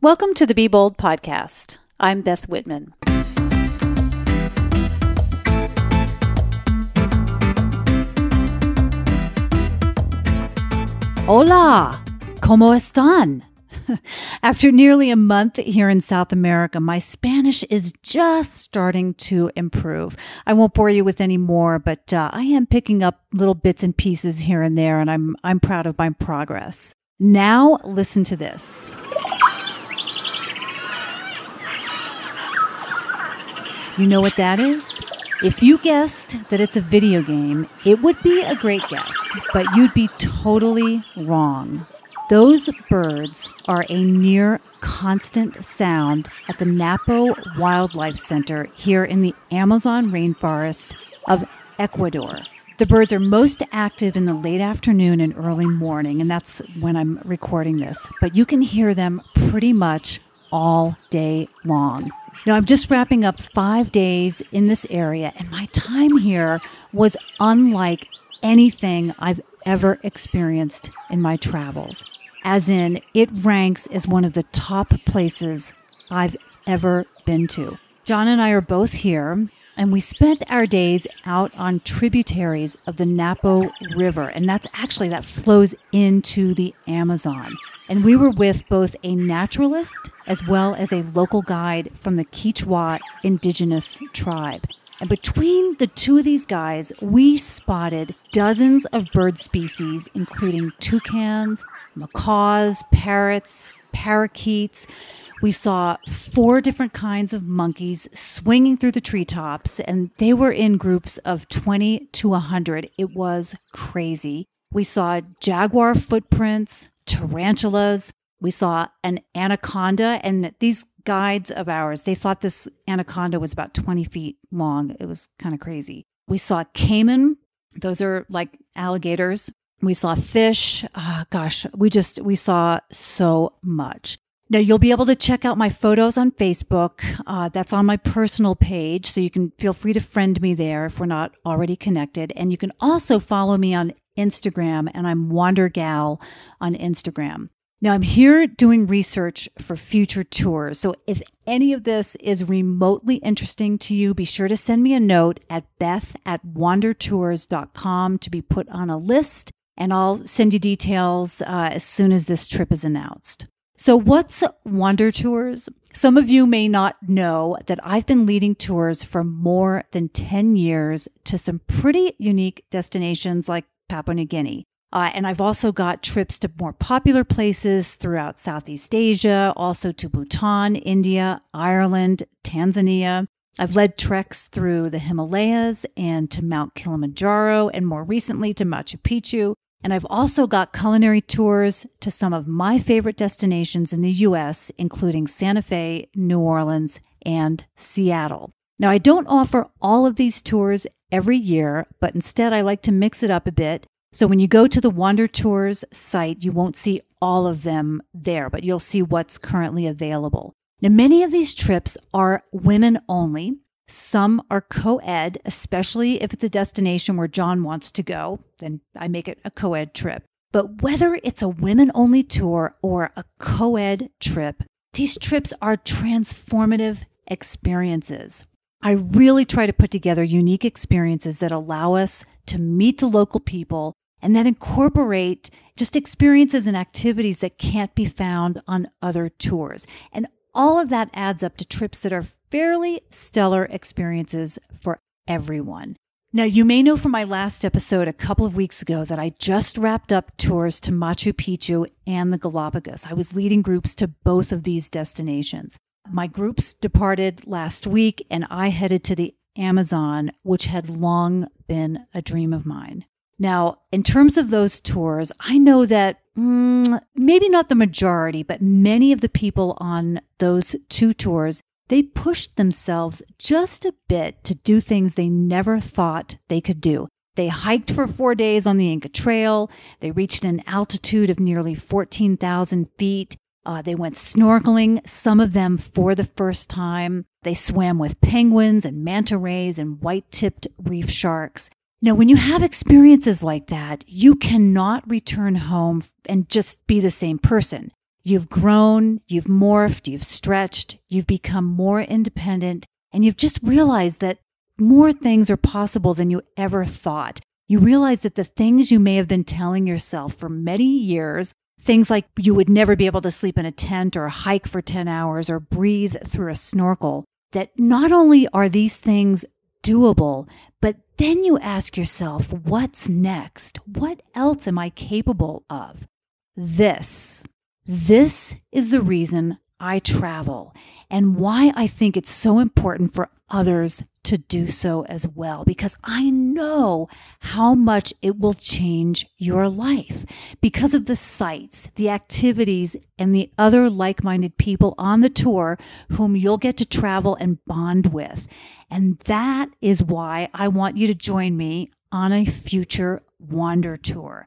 Welcome to the Be Bold podcast. I'm Beth Whitman. Hola, ¿cómo están? After nearly a month here in South America, my Spanish is just starting to improve. I won't bore you with any more, but uh, I am picking up little bits and pieces here and there, and I'm I'm proud of my progress. Now, listen to this. You know what that is? If you guessed that it's a video game, it would be a great guess, but you'd be totally wrong. Those birds are a near constant sound at the Napo Wildlife Center here in the Amazon rainforest of Ecuador. The birds are most active in the late afternoon and early morning, and that's when I'm recording this. But you can hear them pretty much all day long. Now, I'm just wrapping up five days in this area, and my time here was unlike anything I've ever experienced in my travels. As in, it ranks as one of the top places I've ever been to. John and I are both here, and we spent our days out on tributaries of the Napo River, and that's actually that flows into the Amazon. And we were with both a naturalist as well as a local guide from the Quechua indigenous tribe. And between the two of these guys, we spotted dozens of bird species, including toucans, macaws, parrots, parakeets, we saw four different kinds of monkeys swinging through the treetops, and they were in groups of 20 to 100. It was crazy. We saw jaguar footprints, tarantulas. We saw an anaconda, and these guides of ours, they thought this anaconda was about 20 feet long. It was kind of crazy. We saw caiman. Those are like alligators. We saw fish. Oh, gosh, we just, we saw so much. Now, you'll be able to check out my photos on Facebook. Uh, that's on my personal page, so you can feel free to friend me there if we're not already connected. And you can also follow me on Instagram, and I'm WanderGal on Instagram. Now, I'm here doing research for future tours. So if any of this is remotely interesting to you, be sure to send me a note at beth at wandertours.com to be put on a list, and I'll send you details uh, as soon as this trip is announced. So, what's Wander Tours? Some of you may not know that I've been leading tours for more than 10 years to some pretty unique destinations like Papua New Guinea. Uh, and I've also got trips to more popular places throughout Southeast Asia, also to Bhutan, India, Ireland, Tanzania. I've led treks through the Himalayas and to Mount Kilimanjaro, and more recently to Machu Picchu. And I've also got culinary tours to some of my favorite destinations in the US, including Santa Fe, New Orleans, and Seattle. Now, I don't offer all of these tours every year, but instead I like to mix it up a bit. So when you go to the Wander Tours site, you won't see all of them there, but you'll see what's currently available. Now, many of these trips are women only, some are co ed, especially if it's a destination where John wants to go, then I make it a co ed trip. But whether it's a women only tour or a co ed trip, these trips are transformative experiences. I really try to put together unique experiences that allow us to meet the local people and that incorporate just experiences and activities that can't be found on other tours. And all of that adds up to trips that are fairly stellar experiences for everyone. Now, you may know from my last episode a couple of weeks ago that I just wrapped up tours to Machu Picchu and the Galapagos. I was leading groups to both of these destinations. My groups departed last week and I headed to the Amazon, which had long been a dream of mine. Now, in terms of those tours, I know that mm, maybe not the majority, but many of the people on those two tours, they pushed themselves just a bit to do things they never thought they could do. They hiked for four days on the Inca Trail. They reached an altitude of nearly 14,000 feet. Uh, they went snorkeling, some of them for the first time. They swam with penguins and manta rays and white tipped reef sharks. Now, when you have experiences like that, you cannot return home and just be the same person. You've grown, you've morphed, you've stretched, you've become more independent, and you've just realized that more things are possible than you ever thought. You realize that the things you may have been telling yourself for many years, things like you would never be able to sleep in a tent or hike for 10 hours or breathe through a snorkel, that not only are these things doable, but then you ask yourself, what's next? What else am I capable of? This. This is the reason I travel and why I think it's so important for others to do so as well, because I know how much it will change your life because of the sights, the activities, and the other like minded people on the tour whom you'll get to travel and bond with. And that is why I want you to join me on a future Wander Tour.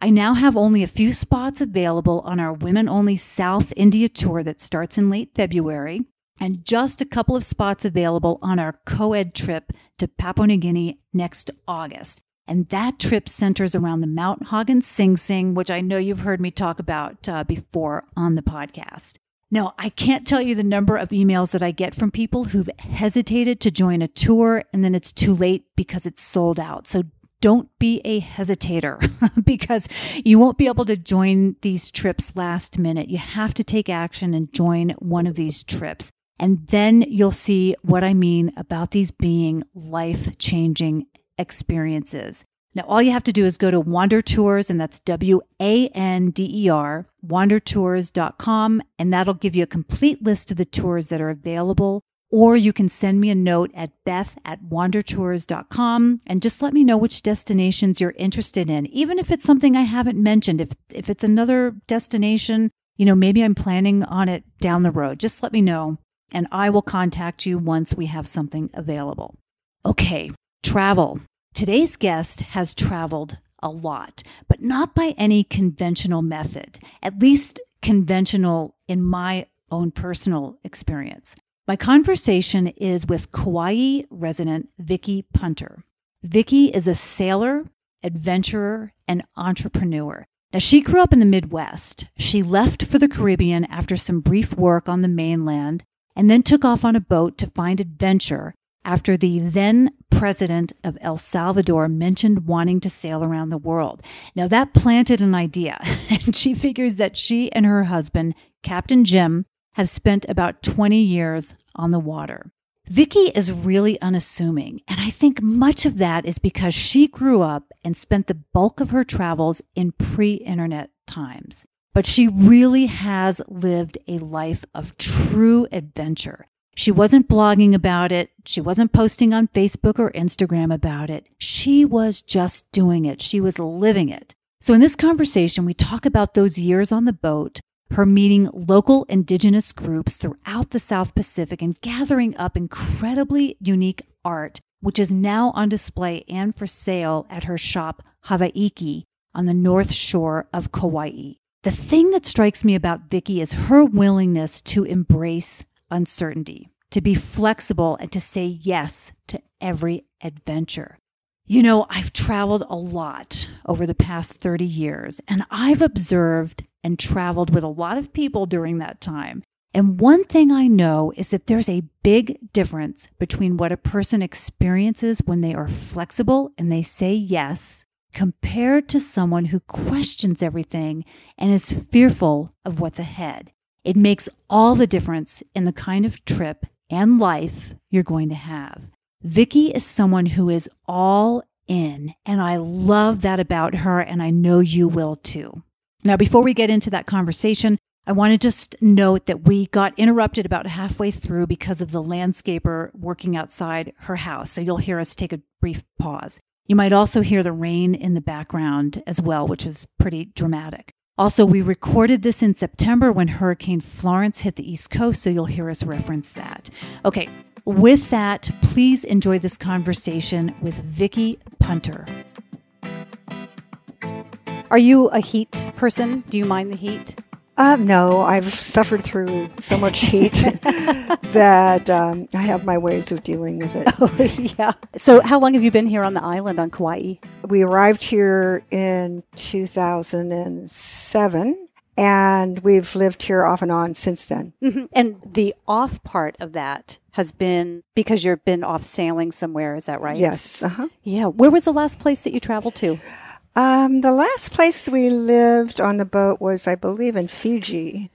I now have only a few spots available on our women only South India tour that starts in late February, and just a couple of spots available on our co ed trip to Papua New Guinea next August. And that trip centers around the Mount Hagen Sing Sing, which I know you've heard me talk about uh, before on the podcast. Now, I can't tell you the number of emails that I get from people who've hesitated to join a tour and then it's too late because it's sold out. So don't be a hesitator because you won't be able to join these trips last minute. You have to take action and join one of these trips. And then you'll see what I mean about these being life changing experiences. Now, all you have to do is go to Wander Tours, and that's W A N D E R, wandertours.com, and that'll give you a complete list of the tours that are available or you can send me a note at beth at wandertours.com and just let me know which destinations you're interested in. Even if it's something I haven't mentioned, if, if it's another destination, you know, maybe I'm planning on it down the road, just let me know and I will contact you once we have something available. Okay, travel. Today's guest has traveled a lot, but not by any conventional method, at least conventional in my own personal experience. My conversation is with Kauai resident Vicki Punter. Vicki is a sailor, adventurer, and entrepreneur. Now, she grew up in the Midwest. She left for the Caribbean after some brief work on the mainland and then took off on a boat to find adventure after the then president of El Salvador mentioned wanting to sail around the world. Now, that planted an idea, and she figures that she and her husband, Captain Jim, have spent about 20 years on the water. Vicki is really unassuming, and I think much of that is because she grew up and spent the bulk of her travels in pre-internet times. But she really has lived a life of true adventure. She wasn't blogging about it. She wasn't posting on Facebook or Instagram about it. She was just doing it. She was living it. So in this conversation, we talk about those years on the boat, her meeting local indigenous groups throughout the South Pacific and gathering up incredibly unique art, which is now on display and for sale at her shop Havaiki on the north shore of Kauai. The thing that strikes me about Vicki is her willingness to embrace uncertainty, to be flexible and to say yes to every adventure. You know, I've traveled a lot over the past 30 years, and I've observed and traveled with a lot of people during that time. And one thing I know is that there's a big difference between what a person experiences when they are flexible and they say yes, compared to someone who questions everything and is fearful of what's ahead. It makes all the difference in the kind of trip and life you're going to have. Vicki is someone who is all in, and I love that about her, and I know you will too. Now, before we get into that conversation, I want to just note that we got interrupted about halfway through because of the landscaper working outside her house. So you'll hear us take a brief pause. You might also hear the rain in the background as well, which is pretty dramatic. Also, we recorded this in September when Hurricane Florence hit the East Coast, so you'll hear us reference that. Okay, with that, please enjoy this conversation with Vicki Punter. Are you a heat person? Do you mind the heat? Um, no, I've suffered through so much heat that um, I have my ways of dealing with it. Oh, yeah. So, how long have you been here on the island on Kauai? We arrived here in 2007 And we've lived here off and on since then. Mhm. And the off part of that has been because you've been off sailing somewhere. Is that right? Yes. Uh-huh. Yeah. Where was the last place that you traveled to? Um, the last place we lived on the boat was, I believe, in Fiji.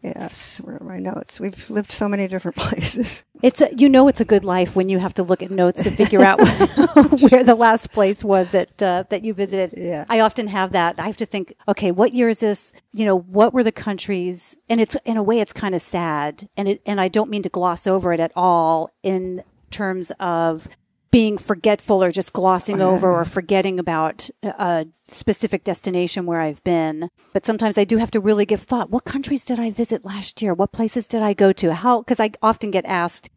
Yes, where are my notes? We've lived so many different places. It's a, you know it's a good life when you have to look at notes to figure out where the last place was that uh, that you visited. Yeah. I often have that. I have to think, okay, what year is this? You know, what were the countries? And it's in a way, it's kind of sad, and it and I don't mean to gloss over it at all in terms of being forgetful or just glossing over or forgetting about a specific destination where I've been. But sometimes I do have to really give thought. What countries did I visit last year? What places did I go to? How, because I often get asked,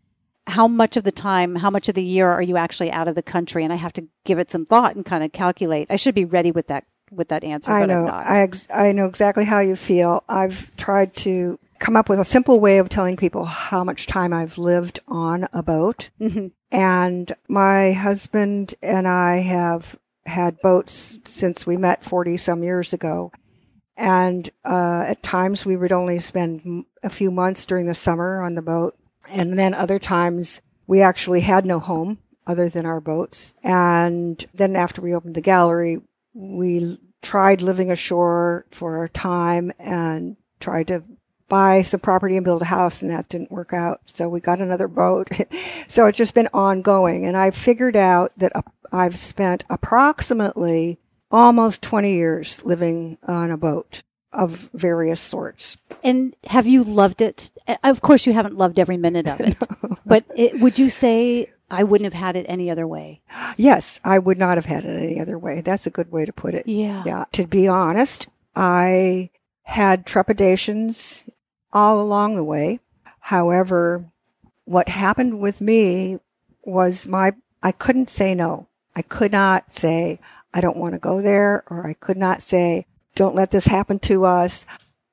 how much of the time, how much of the year are you actually out of the country? And I have to give it some thought and kind of calculate. I should be ready with that, with that answer. I but I'm know. not. I ex- I know exactly how you feel. I've tried to come up with a simple way of telling people how much time I've lived on a boat. Mm-hmm. And my husband and I have had boats since we met 40 some years ago. And uh, at times we would only spend a few months during the summer on the boat. And then other times we actually had no home other than our boats. And then after we opened the gallery, we tried living ashore for a time and tried to buy some property and build a house and that didn't work out. So we got another boat. so it's just been ongoing. And I figured out that I've spent approximately almost 20 years living on a boat of various sorts. And have you loved it? Of course, you haven't loved every minute of it. But it, would you say I wouldn't have had it any other way? Yes, I would not have had it any other way. That's a good way to put it. Yeah. Yeah. To be honest, I had trepidations all along the way. However, what happened with me was my, I couldn't say no. I could not say, I don't want to go there, or I could not say, don't let this happen to us.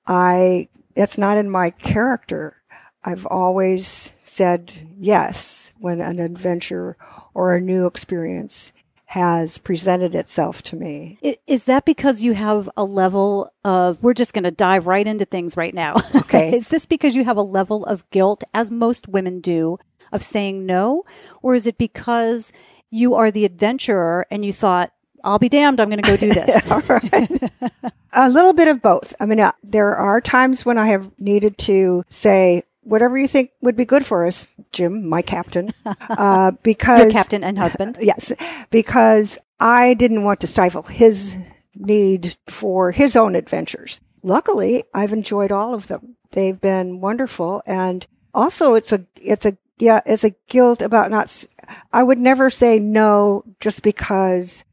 I, it's not in my character. I've always said yes when an adventure or a new experience has presented itself to me. Is that because you have a level of, we're just going to dive right into things right now. Okay. is this because you have a level of guilt, as most women do, of saying no? Or is it because you are the adventurer and you thought, I'll be damned, I'm going to go do this? A little bit of both. I mean, uh, there are times when I have needed to say, whatever you think would be good for us, Jim, my captain, uh, because Your captain and husband. Yes, because I didn't want to stifle his need for his own adventures. Luckily, I've enjoyed all of them. They've been wonderful, and also it's a it's a yeah it's a guilt about not. I would never say no just because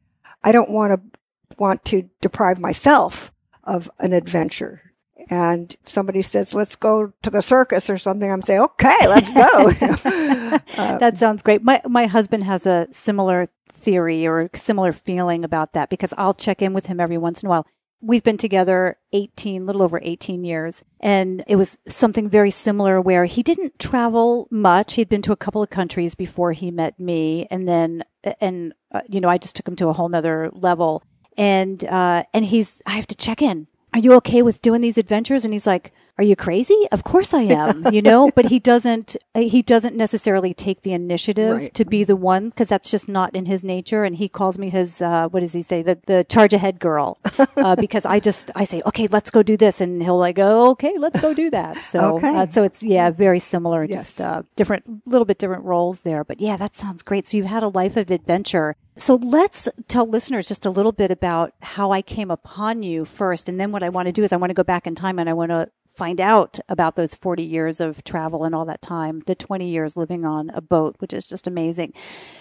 I don't want to want to deprive myself of an adventure. And somebody says, "Let's go to the circus" or something, I'm saying, "Okay, let's go." that sounds great. My my husband has a similar theory or similar feeling about that because I'll check in with him every once in a while. We've been together 18, little over 18 years. And it was something very similar where he didn't travel much. He'd been to a couple of countries before he met me. And then, and, uh, you know, I just took him to a whole nother level. And, uh, and he's, I have to check in. Are you okay with doing these adventures? And he's like, are you crazy? Of course I am, you know, but he doesn't, uh, he doesn't necessarily take the initiative Right. to be the one because that's just not in his nature. And he calls me his, uh, what does he say? The, the charge ahead girl. Uh, because I just, I say, okay, let's go do this. And he'll like, go, okay, let's go do that. So, Okay. uh, so it's, yeah, very similar, Yes. just, uh, different, little bit different roles there. But yeah, that sounds great. So you've had a life of adventure. So let's tell listeners just a little bit about how I came upon you first. And then what I want to do is I want to go back in time and I want to find out about those 40 years of travel and all that time, the 20 years living on a boat, which is just amazing.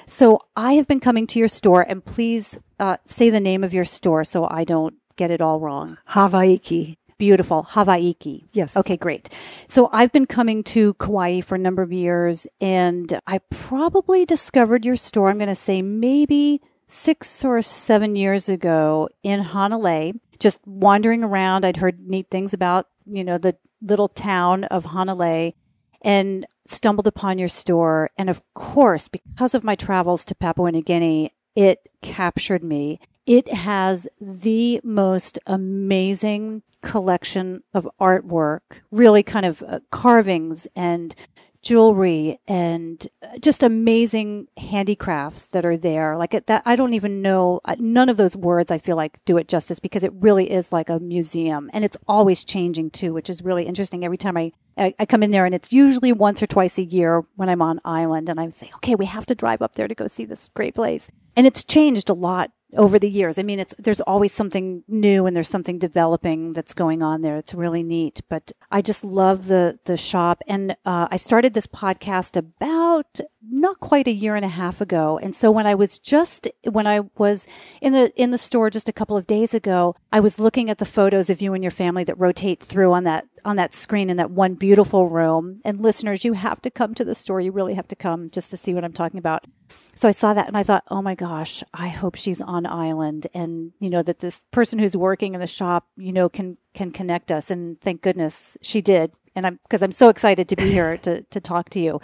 So I have been coming to your store and please uh, say the name of your store so I don't get it all wrong. Havaiki. Beautiful. Havaiki. Yes. Okay, great. So I've been coming to Kauai for a number of years and I probably discovered your store, I'm going to say maybe six or seven years ago in Hanalei, just wandering around. I'd heard neat things about, you know, the little town of Hanalei and stumbled upon your store. And of course, because of my travels to Papua New Guinea, it captured me. It has the most amazing collection of artwork, really kind of uh, carvings and jewelry and uh, just amazing handicrafts that are there. Like it, that, I don't even know. uh, None of those words I feel like do it justice because it really is like a museum, and it's always changing too, which is really interesting. Every time I I, I come in there, and it's usually once or twice a year when I'm on island, and I say, okay, we have to drive up there to go see this great place, and it's changed a lot over the years. I mean, it's there's always something new and there's something developing that's going on there. It's really neat. But I just love the the shop, and uh, I started this podcast about not quite a year and a half ago. And so when I was just when I was in the in the store just a couple of days ago, I was looking at the photos of you and your family that rotate through on that on that screen in that one beautiful room. And listeners, you have to come to the store. You really have to come just to see what I'm talking about. So I saw that and I thought, oh my gosh, I hope she's on island and, you know, that this person who's working in the shop, you know, can, can connect us. And thank goodness she did. And I'm, cause I'm so excited to be here to, to talk to you.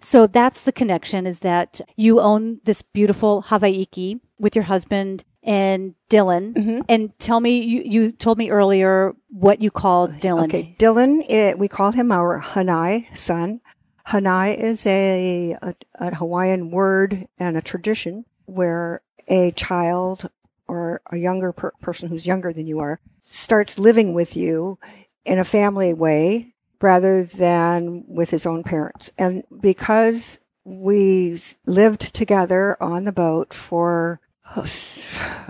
So that's the connection is that you own this beautiful Havaiki with your husband and Dylan. Mm-hmm. And tell me, you, you told me earlier what you called Dylan. Okay, Dylan, it, we call him our Hanai son. Hanai is a, a, a Hawaiian word and a tradition where a child or a younger per- person who's younger than you are starts living with you in a family way rather than with his own parents. And because we lived together on the boat for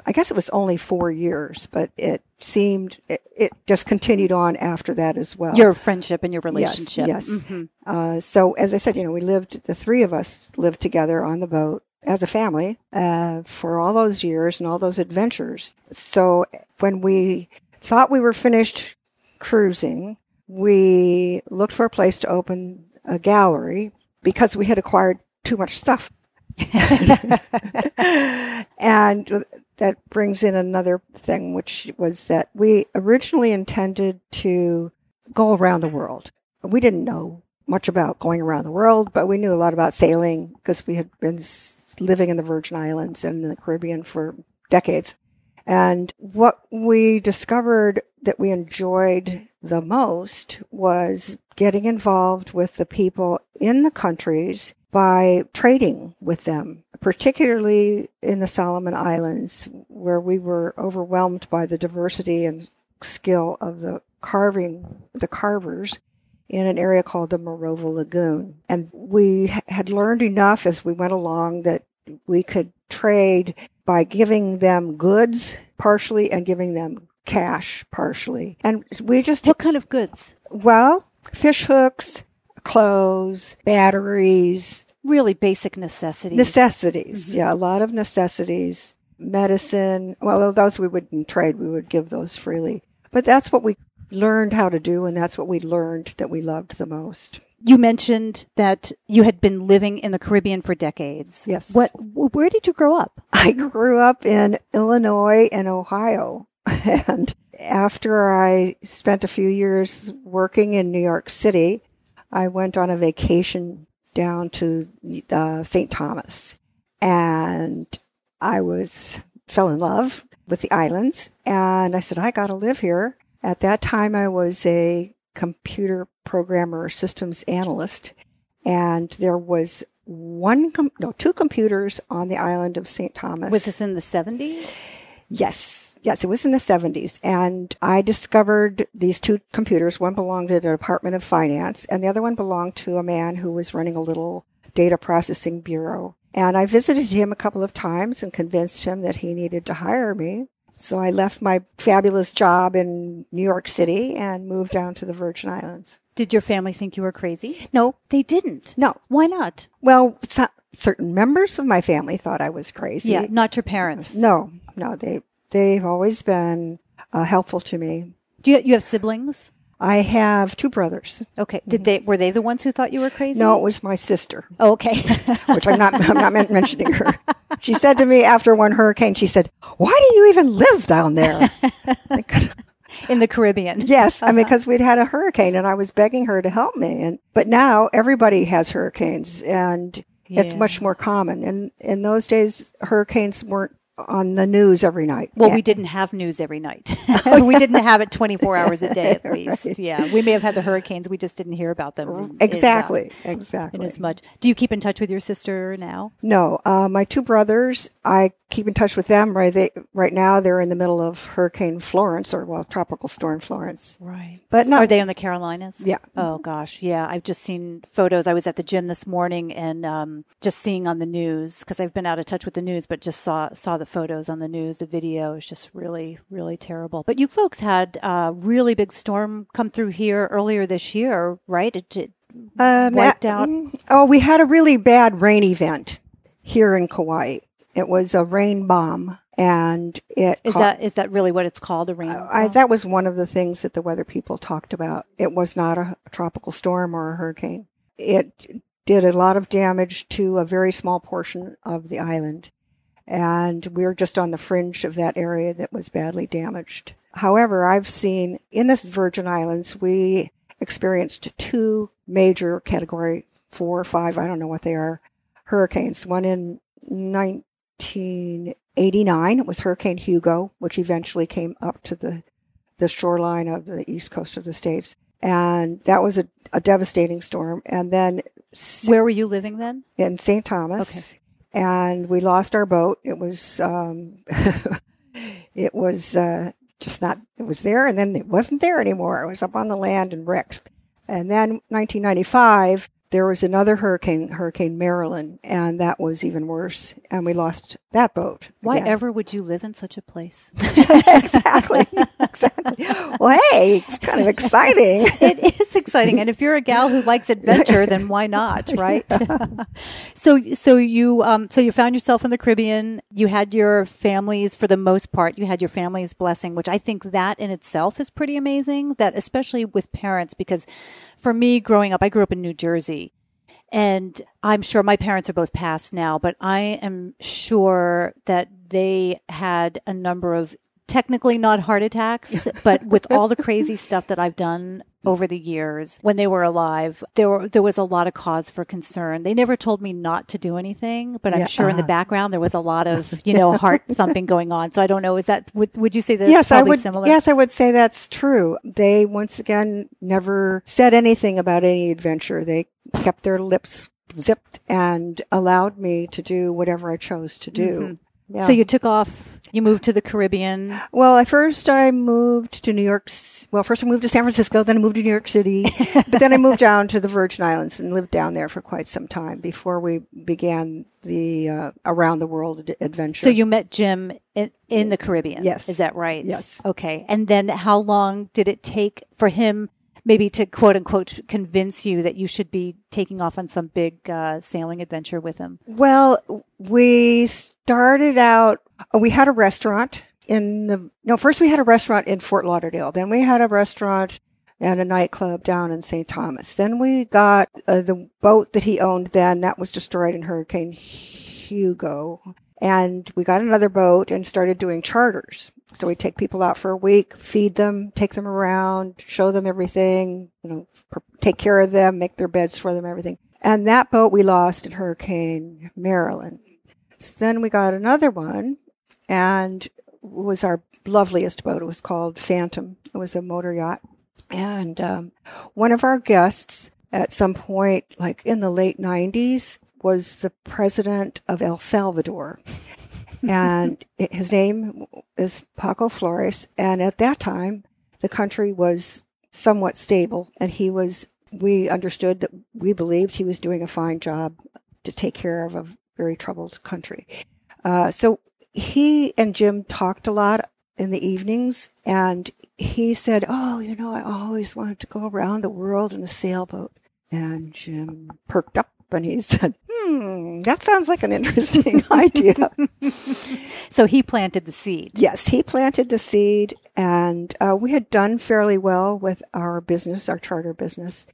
I guess it was only four years, but it seemed it, it just continued on after that as well. Your friendship and your relationship. Yes. yes. Mhm. Uh, so as I said, you know, we lived the three of us lived together on the boat as a family uh, for all those years and all those adventures. So when we thought we were finished cruising, we looked for a place to open a gallery because we had acquired too much stuff. and that brings in another thing, which was that we originally intended to go around the world. We didn't know much about going around the world, but we knew a lot about sailing because we had been living in the Virgin Islands and in the Caribbean for decades. And what we discovered that we enjoyed the most was getting involved with the people in the countries by trading with them, particularly in the Solomon Islands, where we were overwhelmed by the diversity and skill of the carving, the carvers in an area called the Marovo Lagoon. And we had learned enough as we went along that we could trade by giving them goods partially and giving them cash partially. And we just, What kind of goods? well, fish hooks, clothes, batteries, Really basic necessities. necessities. Mm-hmm. Yeah, a lot of necessities. Medicine. Well, those we wouldn't trade. We would give those freely. But that's what we learned how to do, and that's what we learned that we loved the most. you mentioned that you had been living in the Caribbean for decades. Yes. What? Where did you grow up? I grew up in Illinois and Ohio. And after I spent a few years working in New York City, I went on a vacation down to uh, St. Thomas. And I was, fell in love with the islands. And I said, I got to live here. At that time, I was a computer programmer, systems analyst. And there was one, com- no, two computers on the island of St. Thomas. Was this in the seventies? Yes. Yes, it was in the 70s. And I discovered these two computers. One belonged to the Department of Finance, and the other one belonged to a man who was running a little data processing bureau. And I visited him a couple of times and convinced him that he needed to hire me. So I left my fabulous job in New York City and moved down to the Virgin Islands. Did your family think you were crazy? No, They didn't. no. Why not? Well, so- certain members of my family thought I was crazy. Yeah, not your parents. No, no, they they've always been uh, helpful to me. Do you, you have siblings? I have two brothers. Okay. Did they were they the ones who thought you were crazy? No, it was my sister, Oh, okay. which I'm not. I'm not mentioning her. She said to me after one hurricane, she said, "Why do you even live down there?" in the Caribbean. yes, I mean because we'd had a hurricane, and I was begging her to help me. And but now everybody has hurricanes, and it's much more common. And in those days, hurricanes weren't on the news every night. Well, we didn't have news every night. we didn't have it 24 hours a day at least. Right. Yeah. We may have had the hurricanes. We just didn't hear about them. Exactly. In, uh, exactly. In as much. Do you keep in touch with your sister now? No. Uh, my two brothers, I keep in touch with them. Right, they, right now, they're in the middle of Hurricane Florence or, well, Tropical Storm Florence. Right. But not, Are they in the Carolinas? Yeah. Oh, gosh. Yeah. I've just seen photos. I was at the gym this morning and um, just seeing on the news, because I've been out of touch with the news, but just saw, saw the photos on the news the video is just really, really terrible. But you folks had a really big storm come through here earlier this year, right? It, it um, wiped out. Mm, oh, we had a really bad rain event here in Kauai. It was a rain bomb, and it is that is that really what it's called a rain? Uh, I, that was one of the things that the weather people talked about. It was not a tropical storm or a hurricane. It did a lot of damage to a very small portion of the island and we are just on the fringe of that area that was badly damaged. However, I've seen in the Virgin Islands, we experienced two major category four or five, I don't know what they are, hurricanes. One in 1989, it was Hurricane Hugo, which eventually came up to the, the shoreline of the east coast of the States. And that was a, a devastating storm. And then. Where were you living then? In St. Thomas. Okay and we lost our boat. It was um, it was uh, just not. It was there, and then it wasn't there anymore. It was up on the land and wrecked. And then 1995, there was another hurricane, Hurricane Marilyn, and that was even worse. And we lost that boat. Why again. ever would you live in such a place? exactly. exactly. Well, hey, it's kind of exciting. it is exciting. And if you're a gal who likes adventure, then why not, right? so, so you, um, so you found yourself in the Caribbean. You had your families, for the most part, you had your family's blessing, which I think that in itself is pretty amazing. That especially with parents, because for me growing up, I grew up in New Jersey. And I'm sure my parents are both passed now, but I am sure that they had a number of technically not heart attacks, but with all the crazy stuff that I've done over the years when they were alive, there were, there was a lot of cause for concern. They never told me not to do anything, but I'm yeah, sure uh, in the uh-huh. background there was a lot of, you know, heart thumping going on. So I don't know. Is that, would, would you say that yes, I would, similar? Yes, I would say that's true. They once again never said anything about any adventure. They kept their lips zipped and allowed me to do whatever I chose to do. Mm-hmm. Yeah. So you took off, you moved to the Caribbean. Well, at first I moved to New York. Well, first I moved to San Francisco, then I moved to New York City, but then I moved down to the Virgin Islands and lived down there for quite some time before we began the uh, around the world adventure. So you met Jim in, in the Caribbean. Yes. Is that right? Yes. Okay. And then how long did it take for him maybe to quote unquote convince you that you should be taking off on some big uh, sailing adventure with him? Well, we started out, we had a restaurant in the, no, first we had a restaurant in Fort Lauderdale. Then we had a restaurant and a nightclub down in St. Thomas. Then we got uh, the boat that he owned then, that was destroyed in Hurricane Hugo. And we got another boat and started doing charters. So we take people out for a week, feed them, take them around, show them everything, you know, take care of them, make their beds for them, everything. And that boat we lost in Hurricane Marilyn. So then we got another one and was our loveliest boat. It was called Phantom. It was a motor yacht. And um, one of our guests at some point, like in the late 90s, was the president of El Salvador and his name is Paco Flores. And at that time, the country was somewhat stable, and he was. We understood that we believed he was doing a fine job to take care of a very troubled country. Uh, so he and Jim talked a lot in the evenings, and he said, "Oh, you know, I always wanted to go around the world in a sailboat." And Jim perked up and he said, hmm, that sounds like an interesting idea. so he planted the seed. Yes, he planted the seed, and uh, we had done fairly well with our business, our charter business.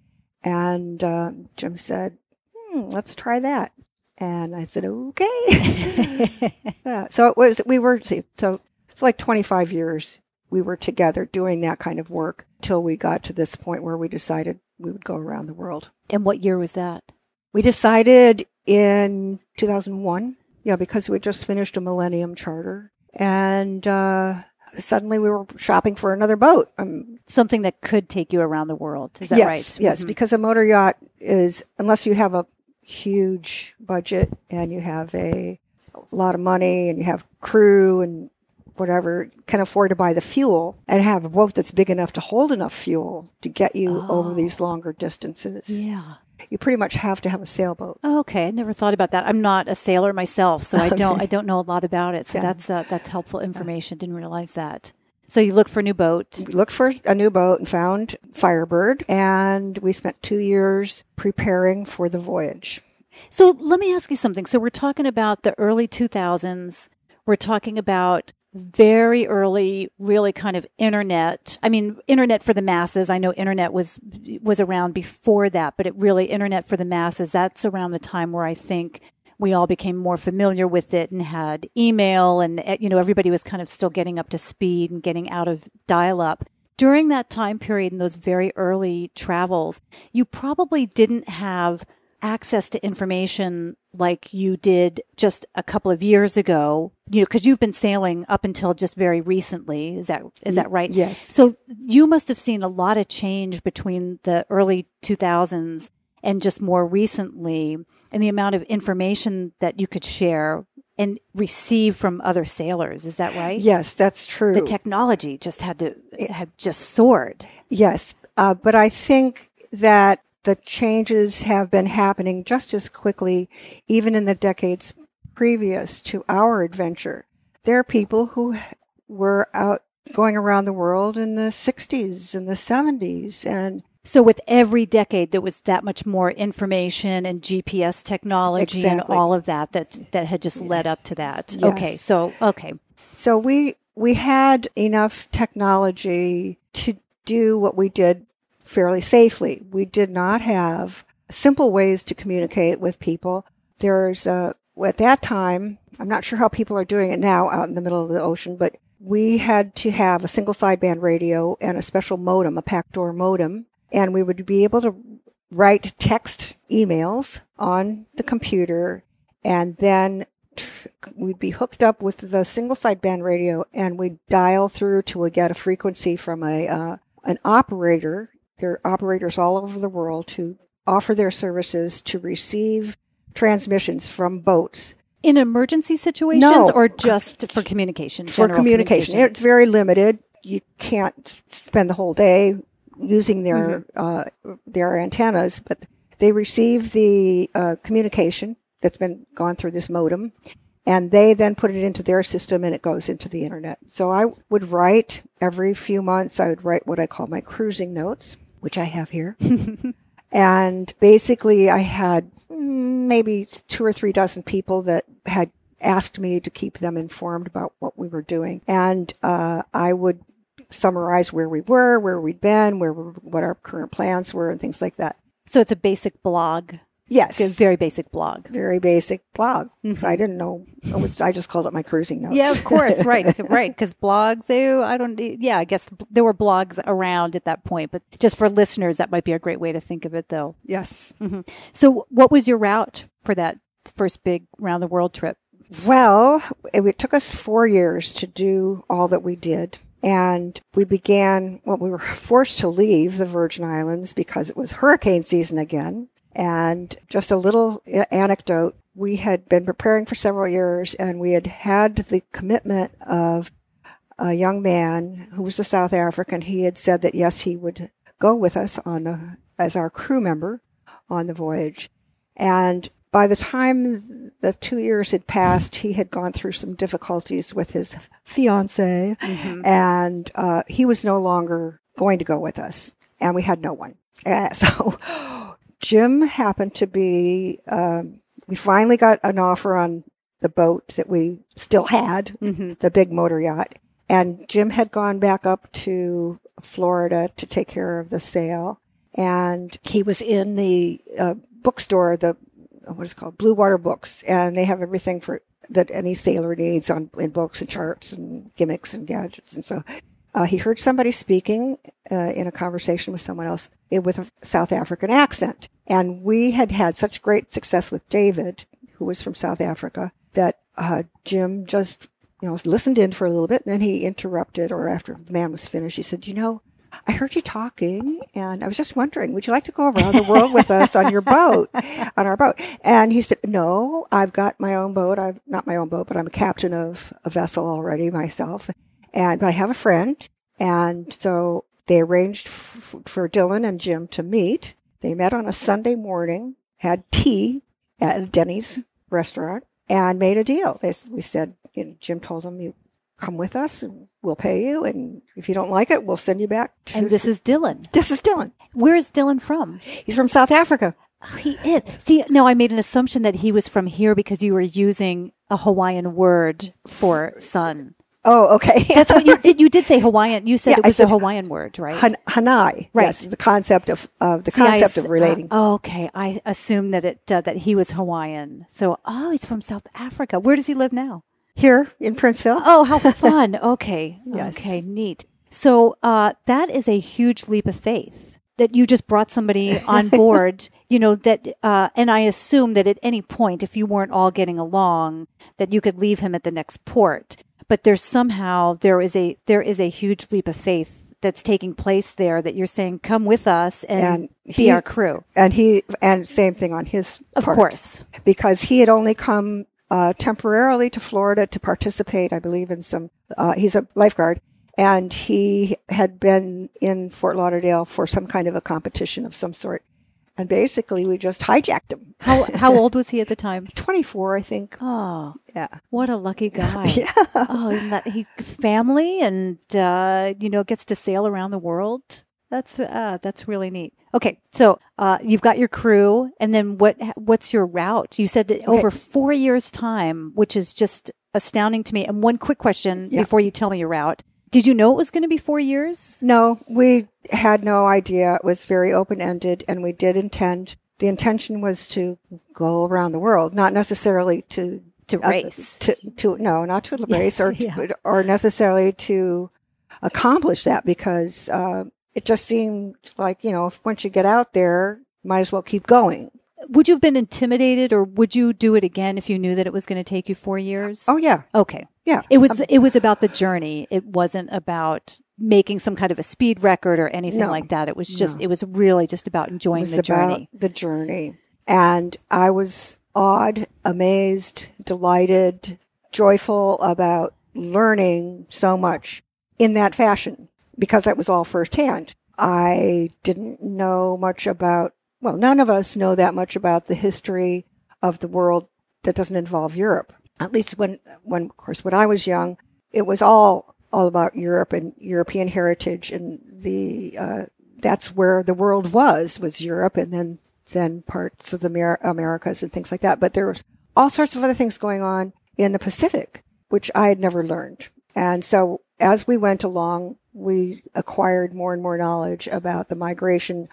And uh, Jim said, hmm, let's try that. And I said, okay. yeah, so it was, we were, see, so it's like 25 years we were together doing that kind of work till we got to this point where we decided we would go around the world. And what year was that? We decided in 2001. Yeah, because we just finished a Millennium Charter, and uh, suddenly we were shopping for another boat. Um, Something that could take you around the world. Is that yes, right? yes, Mhm. because a motor yacht is unless you have a huge budget and you have a lot of money and you have crew and whatever can afford to buy the fuel and have a boat that's big enough to hold enough fuel to get you over Oh. these longer distances. Yeah. You pretty much have to have a sailboat. Oh, okay, I never thought about that. I'm not a sailor myself, so I don't I don't know a lot about it. So Yeah. that's uh, that's helpful information. Didn't realize that. So you look for a new boat. We looked for a new boat and found Firebird, and we spent two years preparing for the voyage. So let me ask you something. So we're talking about the early 2000s. We're talking about very early, really kind of internet. I mean, internet for the masses. I know internet was was around before that, but it really internet for the masses. That's around the time where I think we all became more familiar with it and had email and eh, you know everybody was kind of still getting up to speed and getting out of dial up. During that time period in those very early travels, you probably didn't have access to information like you did just a couple of years ago you know because you've been sailing up until just very recently. Is that is that right? Yes. so you must have seen a lot of change between the early 2000s and just more recently and the amount of information that you could share and receive from other sailors. Is that right? Yes, that's true. the technology just had to it had just soared. Yes, uh, but I think that the changes have been happening just as quickly, even in the decades previous to our adventure. There are people who were out going around the world in the 60s and the 70s, and So with every decade, there was that much more information and GPS technology and all of that that that had just led up to that. Yes. Okay, so okay, so we we had enough technology to do what we did fairly safely. We did not have simple ways to communicate with people. There's a at that time, I'm not sure how people are doing it now out in the middle of the ocean, but we had to have a single sideband radio and a special modem, a backdoor modem, and we would be able to write text emails on the computer and then we'd be hooked up with the single sideband radio and we'd dial through to get a frequency from a uh, an operator. There are operators all over the world who offer their services to receive transmissions from boats in emergency situations No. or just for communication, for general communication. It's very limited. You can't spend the whole day using their uh, their antennas, but they receive the uh, communication that's been gone through this modem, and they then put it into their system, and it goes into the internet. So I would write every few months. I would write what I call my cruising notes, which I have here. And basically, I had maybe two or three dozen people that had asked me to keep them informed about what we were doing. And uh, I would summarize where we were, where we'd been, where what our current plans were, and things like that. So it's a basic blog, Yes, a very basic blog. very basic blog. So I didn't know. It was, I just called it my cruising notes. Yeah, of course, right, right. Because blogs, they, I don't, yeah, I guess there were blogs around at that point, but just for listeners, that might be a great way to think of it, though. yes. Mm-hmm. So, what was your route for that first big round the world trip? Well, it, it took us four years to do all that we did. And we began, well, we were forced to leave the Virgin Islands because it was hurricane season again. And just a little anecdote we had been preparing for several years and we had had the commitment of a young man who was a South African. He had said that yes, he would go with us on the, as our crew member on the voyage. And by the time the two years had passed, he had gone through some difficulties with his fiance, and uh, he was no longer going to go with us, and we had no one. Uh, so Jim happened to be. Um, we finally got an offer on the boat that we still had, the big motor yacht, and Jim had gone back up to Florida to take care of the sale, and he was in the uh, bookstore, the what is it called Blue Water Books, and they have everything for that any sailor needs on in books and charts and gimmicks and gadgets, and so. Uh, he heard somebody speaking uh, in a conversation with someone else eh, with a South African accent. And we had had such great success with David, who was from South Africa, that uh, Jim just, you know, listened in for a little bit and then he interrupted, or after the man was finished, he said, You know, I heard you talking and I was just wondering, would you like to go around the world with us on your boat, on our boat? And he said, no, I've got my own boat. I've not my own boat, but I'm a captain of a vessel already myself. And I have a friend. And so they arranged f- for Dylan and Jim to meet. They met on a Sunday morning, had tea at a Denny's restaurant and made a deal. They, we said, you know, Jim told them, you come with us and we'll pay you. And if you don't like it, we'll send you back. To, And this is Dylan. this is Dylan. Where is Dylan from? He's from South Africa. Oh, he is. See, no, I made an assumption that he was from here because you were using a Hawaiian word for son. Oh, okay. That's what you did. You did say Hawaiian. You said Yeah, it I was said a Hawaiian word, right? Han- Hanai. Right. Yes, the concept of, of the See, concept s- of relating. uh, okay, I assumed that it uh, that he was Hawaiian. So, oh, he's from South Africa. Where does he live now? Here in Princeville. Oh, how fun. Okay. Yes. Okay, neat. So, uh, that is a huge leap of faith that you just brought somebody on board, you know, that, uh, and I assume that at any point, if you weren't all getting along, that you could leave him at the next port. But there's somehow, there is a, there is a huge leap of faith that's taking place there that you're saying, come with us and, And be our crew. And he, and same thing on his Of part. course. because he had only come uh, temporarily to Florida to participate, I believe, in some. Uh, he's a lifeguard, and he had been in Fort Lauderdale for some kind of a competition of some sort. And basically, we just hijacked him. How, how old was he at the time? 24, I think. Oh, Yeah. What a lucky guy. yeah. Oh, isn't that he family and uh, you know gets to sail around the world? That's uh, that's really neat. Okay, so uh, you've got your crew, and then what? What's your route? You said that over four years' time, which is just astounding to me. And one quick question Yeah. before you tell me your route: Did you know it was going to be four years? No, we had no idea. It was very open ended, and we did intend. The intention was to go around the world, not necessarily to To uh, race. to, to no, not to race or yeah. or necessarily to accomplish that because uh, it just seemed like you know if once you get out there, might as well keep going. Would you have been intimidated, or would you do it again if you knew that it was going to take you four years? Oh yeah, Okay. Yeah. It was um, it was about the journey. It wasn't about making some kind of a speed record or anything No. like that. It was just it was really just about enjoying was the about journey. the journey. And I was awed, amazed, delighted, joyful about learning so much in that fashion because that was all firsthand. I didn't know much about, well, none of us know that much about the history of the world that doesn't involve Europe. At least when, when, of course, when I was young, it was all, all about Europe and European heritage and the, uh, that's where the world was, was Europe and then, then parts of the Amer- Americas and things like that. But there was all sorts of other things going on in the Pacific, which I had never learned. And so as we went along, we acquired more and more knowledge about the migration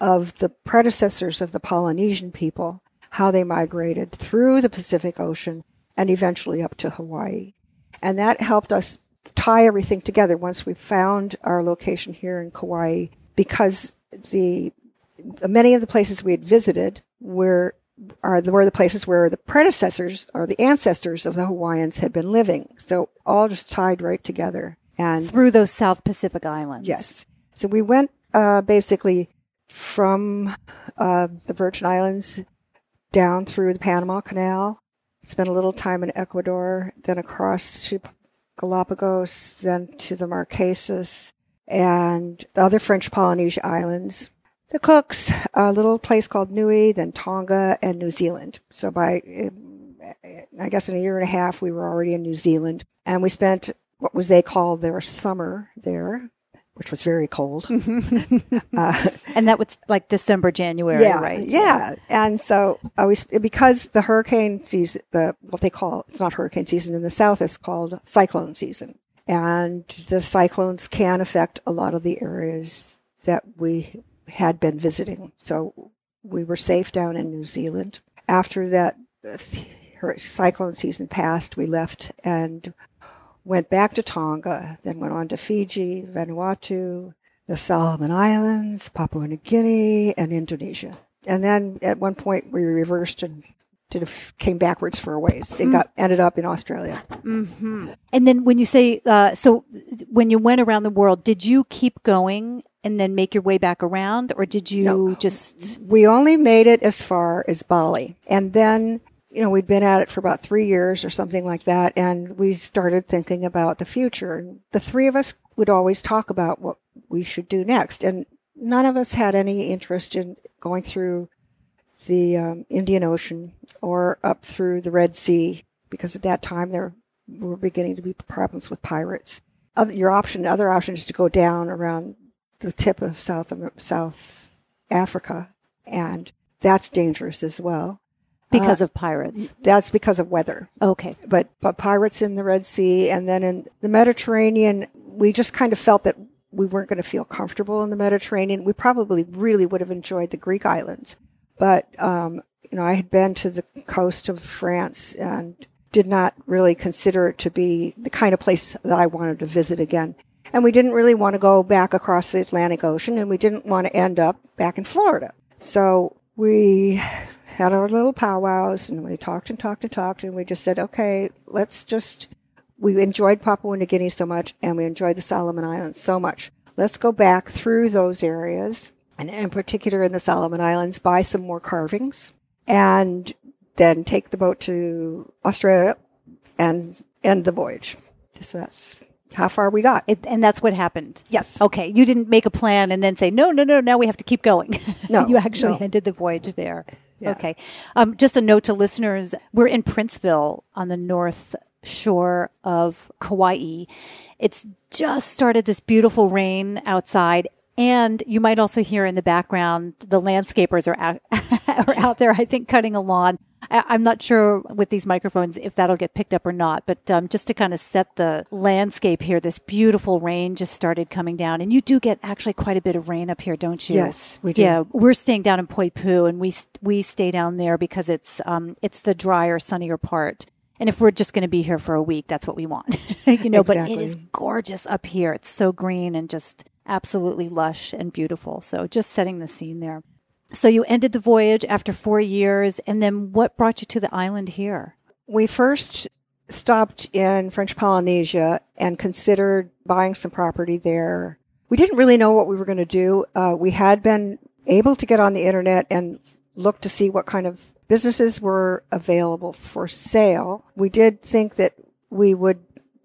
of the predecessors of the Polynesian people, how they migrated through the Pacific Ocean and eventually up to Hawaii. And that helped us tie everything together once we found our location here in Kauai because the many of the places we had visited were are the, were the places where the predecessors or the ancestors of the Hawaiians had been living. So all just tied right together. And Through those South Pacific islands. Yes. So we went uh, basically from uh, the Virgin Islands down through the Panama Canal, spent a little time in Ecuador, then across to Galapagos, then to the Marquesas and the other French Polynesia islands. The Cooks, a little place called Niue, then Tonga and New Zealand. So by, I guess in a year and a half, we were already in New Zealand and we spent what was they called their summer there, which was very cold. uh, And that was like December, January, yeah, right? Yeah, and so I was because the hurricane season, the what they call it's not hurricane season in the south, it's called cyclone season, and the cyclones can affect a lot of the areas that we had been visiting. So we were safe down in New Zealand. After that uh, cyclone season passed, we left and went back to Tonga, then went on to Fiji, Vanuatu, the Solomon Islands, Papua New Guinea, and Indonesia. And then at one point we reversed and did f- came backwards for a ways. It got ended up in Australia. And then when you say, uh, so when you went around the world, did you keep going and then make your way back around, or did you just? We only made it as far as Bali, and then you know we'd been at it for about three years or something like that, and we started thinking about the future. The three of us would always talk about what we should do next, and none of us had any interest in going through the um, Indian Ocean or up through the Red Sea because at that time there were beginning to be problems with pirates. Other, your option, other option is to go down around the tip of South South Africa, and that's dangerous as well. Because of pirates. That's because of weather. Okay. But but pirates in the Red Sea, and then in the Mediterranean, we just kind of felt that we weren't going to feel comfortable in the Mediterranean. We probably really would have enjoyed the Greek islands, but um, you know, I had been to the coast of France and did not really consider it to be the kind of place that I wanted to visit again. And we didn't really want to go back across the Atlantic Ocean, and we didn't want to end up back in Florida. So we had our little powwows, and we talked and talked and talked, and we just said, okay, let's just. We enjoyed Papua New Guinea so much, and we enjoyed the Solomon Islands so much. Let's go back through those areas, and in particular in the Solomon Islands, buy some more carvings, and then take the boat to Australia and end the voyage. So that's how far we got. It, and that's what happened. Yes. Okay. You didn't make a plan and then say, no, no, no, now we have to keep going. No, you actually no. ended the voyage there. Yeah. Okay. Um, just a note to listeners we're in Princeville on the north shore of Kauai. It's just started this beautiful rain outside. And you might also hear in the background the landscapers are out, are out there, I think, cutting a lawn. I, I'm not sure with these microphones if that'll get picked up or not, but um, just to kind of set the landscape here, this beautiful rain just started coming down, and you do get actually quite a bit of rain up here, don't you? Yes, we do. Yeah, we're staying down in Poipu, and we we stay down there because it's um it's the drier, sunnier part. And if we're just going to be here for a week, that's what we want, you know. But it is gorgeous up here. It's so green and just absolutely lush and beautiful. So just setting the scene there. So you ended the voyage after four years, and then what brought you to the island here? We first stopped in French Polynesia and considered buying some property there. We didn't really know what we were going to do. Uh, we had been able to get on the internet and look to see what kind of businesses were available for sale. We did think that we would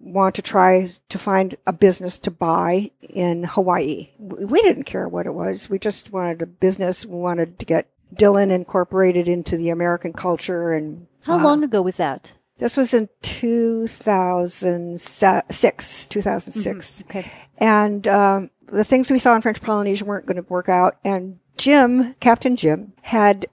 want to try to find a business to buy in Hawaii. We didn't care what it was. We just wanted a business. We wanted to get Dylan incorporated into the American culture and How long ago was that? this was in 2006, 2006. Okay. And um, the things we saw in French Polynesia weren't going to work out. And Jim, Captain Jim, had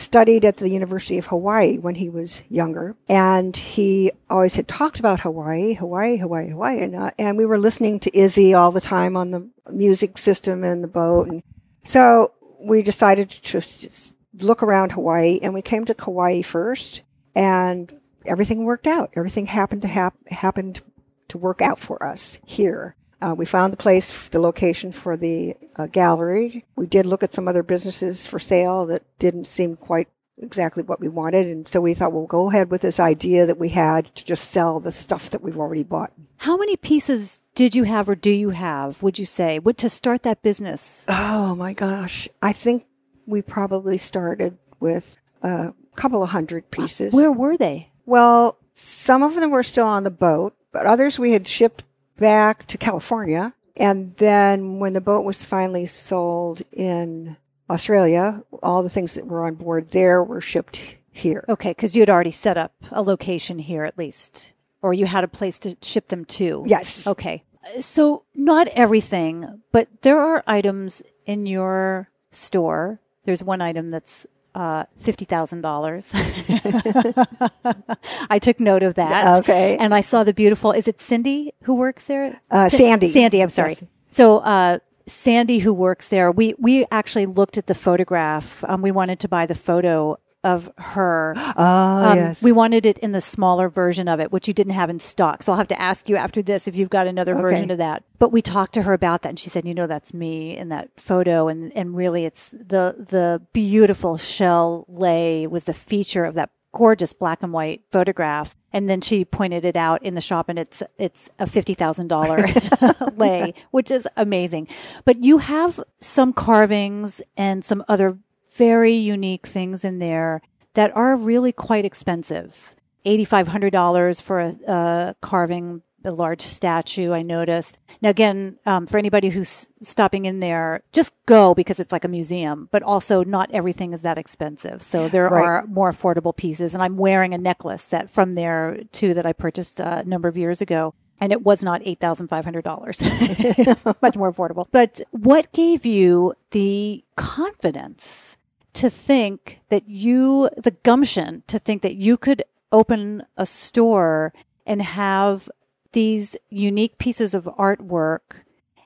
studied at the University of Hawaii when he was younger. And he always had talked about Hawaii, Hawaii, Hawaii, Hawaii. And, uh, and we were listening to Izzy all the time on the music system in the boat. And so we decided to just look around Hawaii and we came to Kauai first and everything worked out. Everything happened to hap- happened to work out for us here. Uh, we found the place, the location for the uh, gallery. We did look at some other businesses for sale that didn't seem quite exactly what we wanted. And so we thought, we'll go ahead with this idea that we had to just sell the stuff that we've already bought. How many pieces did you have or do you have, would you say, would to start that business? Oh my gosh. I think we probably started with a couple of hundred pieces. Where were they? Well, some of them were still on the boat, but others we had shipped back to California. And then when the boat was finally sold in Australia, all the things that were on board there were shipped here. Okay, because you had already set up a location here at least, or you had a place to ship them to. Yes. Okay. So, not everything, but there are items in your store. There's one item that's uh, $50,000. I took note of that. Okay. And I saw the beautiful, is it Cindy who works there? Uh, Sa- Sandy. Sandy, I'm sorry. Yes. So, uh, Sandy, who works there, we, we actually looked at the photograph. Um, we wanted to buy the photo of her. Oh, Um, yes. We wanted it in the smaller version of it, which you didn't have in stock. So I'll have to ask you after this if you've got another version of that. But we talked to her about that and she said, you know, that's me in that photo. And, and really it's the, the beautiful shell lei was the feature of that gorgeous black and white photograph. And then she pointed it out in the shop and it's, it's a $50,000 lei, which is amazing. But you have some carvings and some other very unique things in there that are really quite expensive. $8,500 for a, a carving a large statue I noticed. Now, again, um, for anybody who's stopping in there, just go because it's like a museum, but also not everything is that expensive. So there right. are more affordable pieces. And I'm wearing a necklace that from there too that I purchased a number of years ago. And it was not $8,500. much more affordable. But what gave you the confidence to think that you, the gumption to think that you could open a store and have these unique pieces of artwork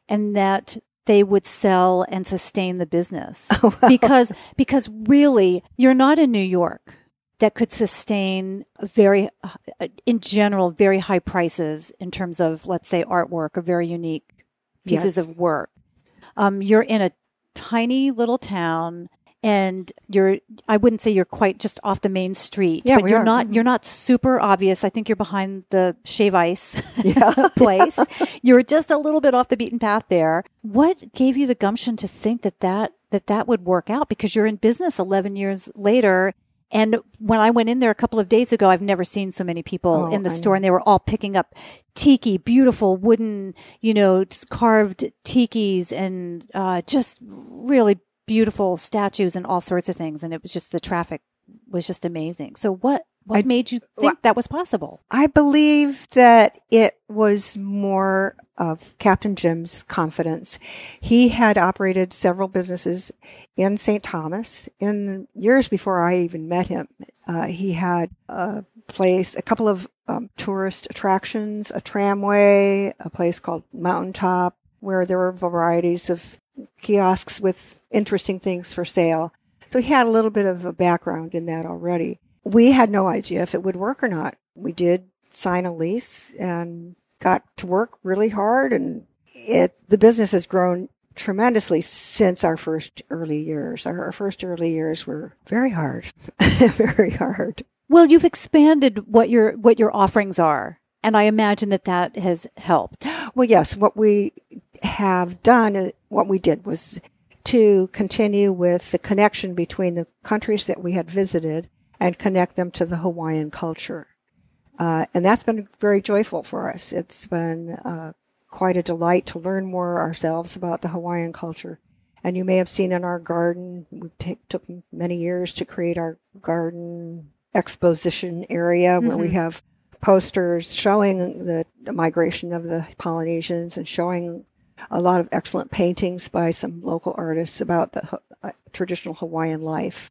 and that they would sell and sustain the business oh, wow. because because really you're not in New York that could sustain very in general very high prices in terms of let's say artwork or very unique pieces yes. of work um, you're in a tiny little town and you're I wouldn't say you're quite just off the main street, yeah, but you're are. not mm-hmm. you're not super obvious. I think you're behind the shave ice yeah. place. you're just a little bit off the beaten path there. What gave you the gumption to think that that that that would work out because you're in business 11 years later and when I went in there a couple of days ago, I've never seen so many people oh, in the I store know. and they were all picking up tiki, beautiful wooden, you know, carved tikis and uh, just really beautiful statues and all sorts of things. And it was just the traffic was just amazing. So what what I, made you think well, that was possible? I believe that it was more of Captain Jim's confidence. He had operated several businesses in St. Thomas in years before I even met him. Uh, he had a place, a couple of um, tourist attractions, a tramway, a place called Mountaintop, where there were varieties of kiosks with interesting things for sale. So he had a little bit of a background in that already. We had no idea if it would work or not. We did sign a lease and got to work really hard and it the business has grown tremendously since our first early years. Our, our first early years were very hard. very hard. Well, you've expanded what your what your offerings are, and I imagine that that has helped. Well, yes, what we have done, uh, what we did was to continue with the connection between the countries that we had visited and connect them to the Hawaiian culture. Uh, and that's been very joyful for us. It's been uh, quite a delight to learn more ourselves about the Hawaiian culture. And you may have seen in our garden, we take, took many years to create our garden exposition area mm-hmm. where we mm-hmm. have posters showing the migration of the Polynesians and showing a lot of excellent paintings by some local artists about the uh, traditional Hawaiian life,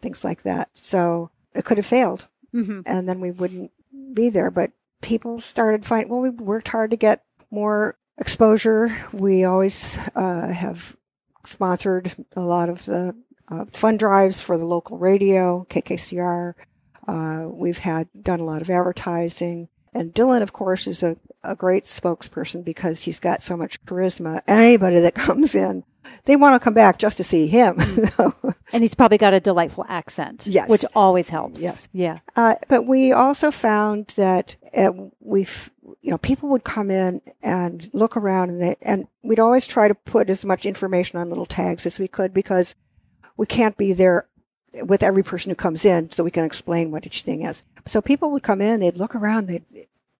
things like that. So it could have failed, mm-hmm. and then we wouldn't be there. But people started finding. Well, we worked hard to get more exposure. We always uh, have sponsored a lot of the uh, fund drives for the local radio, KKCR. Uh, we've had done a lot of advertising. And Dylan, of course, is a, a great spokesperson because he's got so much charisma. Anybody that comes in, they want to come back just to see him. and he's probably got a delightful accent, yes. which always helps. Yes, yeah. Uh, but we also found that we, you know, people would come in and look around, and they, and we'd always try to put as much information on little tags as we could because we can't be there with every person who comes in so we can explain what each thing is. So people would come in, they'd look around, they'd,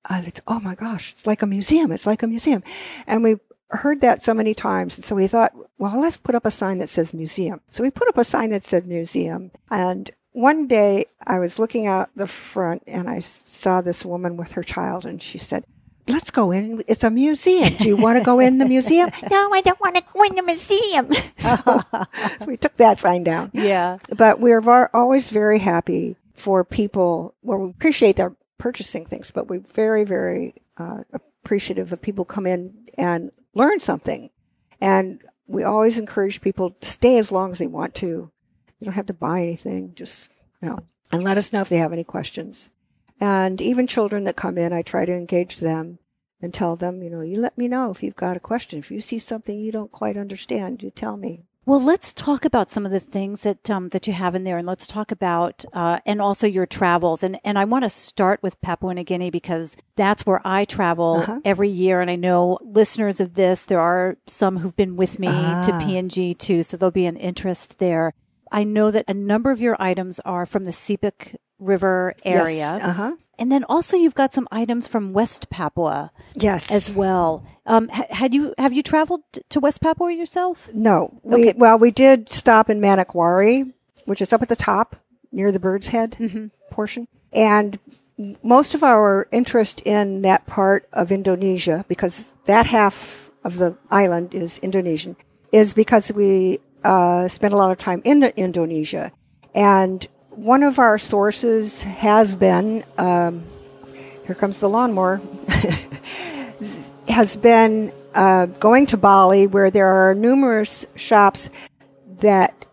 uh, they'd, oh my gosh, it's like a museum. It's like a museum. And we heard that so many times. And so we thought, well, let's put up a sign that says museum. So we put up a sign that said museum. And one day I was looking out the front and I saw this woman with her child and she said, let's go in. It's a museum. Do you want to go in the museum? no, I don't want to go in the museum. so, so, we took that sign down. Yeah. But we're always very happy for people. Well, we appreciate their purchasing things, but we're very, very uh, appreciative of people come in and learn something. And we always encourage people to stay as long as they want to. You don't have to buy anything. Just, you know, and let us know if they have any questions. And even children that come in, I try to engage them and tell them, you know, you let me know if you've got a question. If you see something you don't quite understand, you tell me. Well, let's talk about some of the things that um, that you have in there, and let's talk about uh, and also your travels. and And I want to start with Papua New Guinea because that's where I travel uh-huh. every year, and I know listeners of this. There are some who've been with me ah. to PNG too, so there'll be an interest there. I know that a number of your items are from the Sepik River area. Yes. Uh-huh. And then also you've got some items from West Papua. Yes. As well. Um, had you, have you traveled to West Papua yourself? No. We, okay. Well, we did stop in Manokwari, which is up at the top near the bird's head mm-hmm. portion. And most of our interest in that part of Indonesia, because that half of the island is Indonesian, is because we uh, spent a lot of time in Indonesia. And one of our sources has been um, here comes the lawnmower has been uh, going to Bali, where there are numerous shops that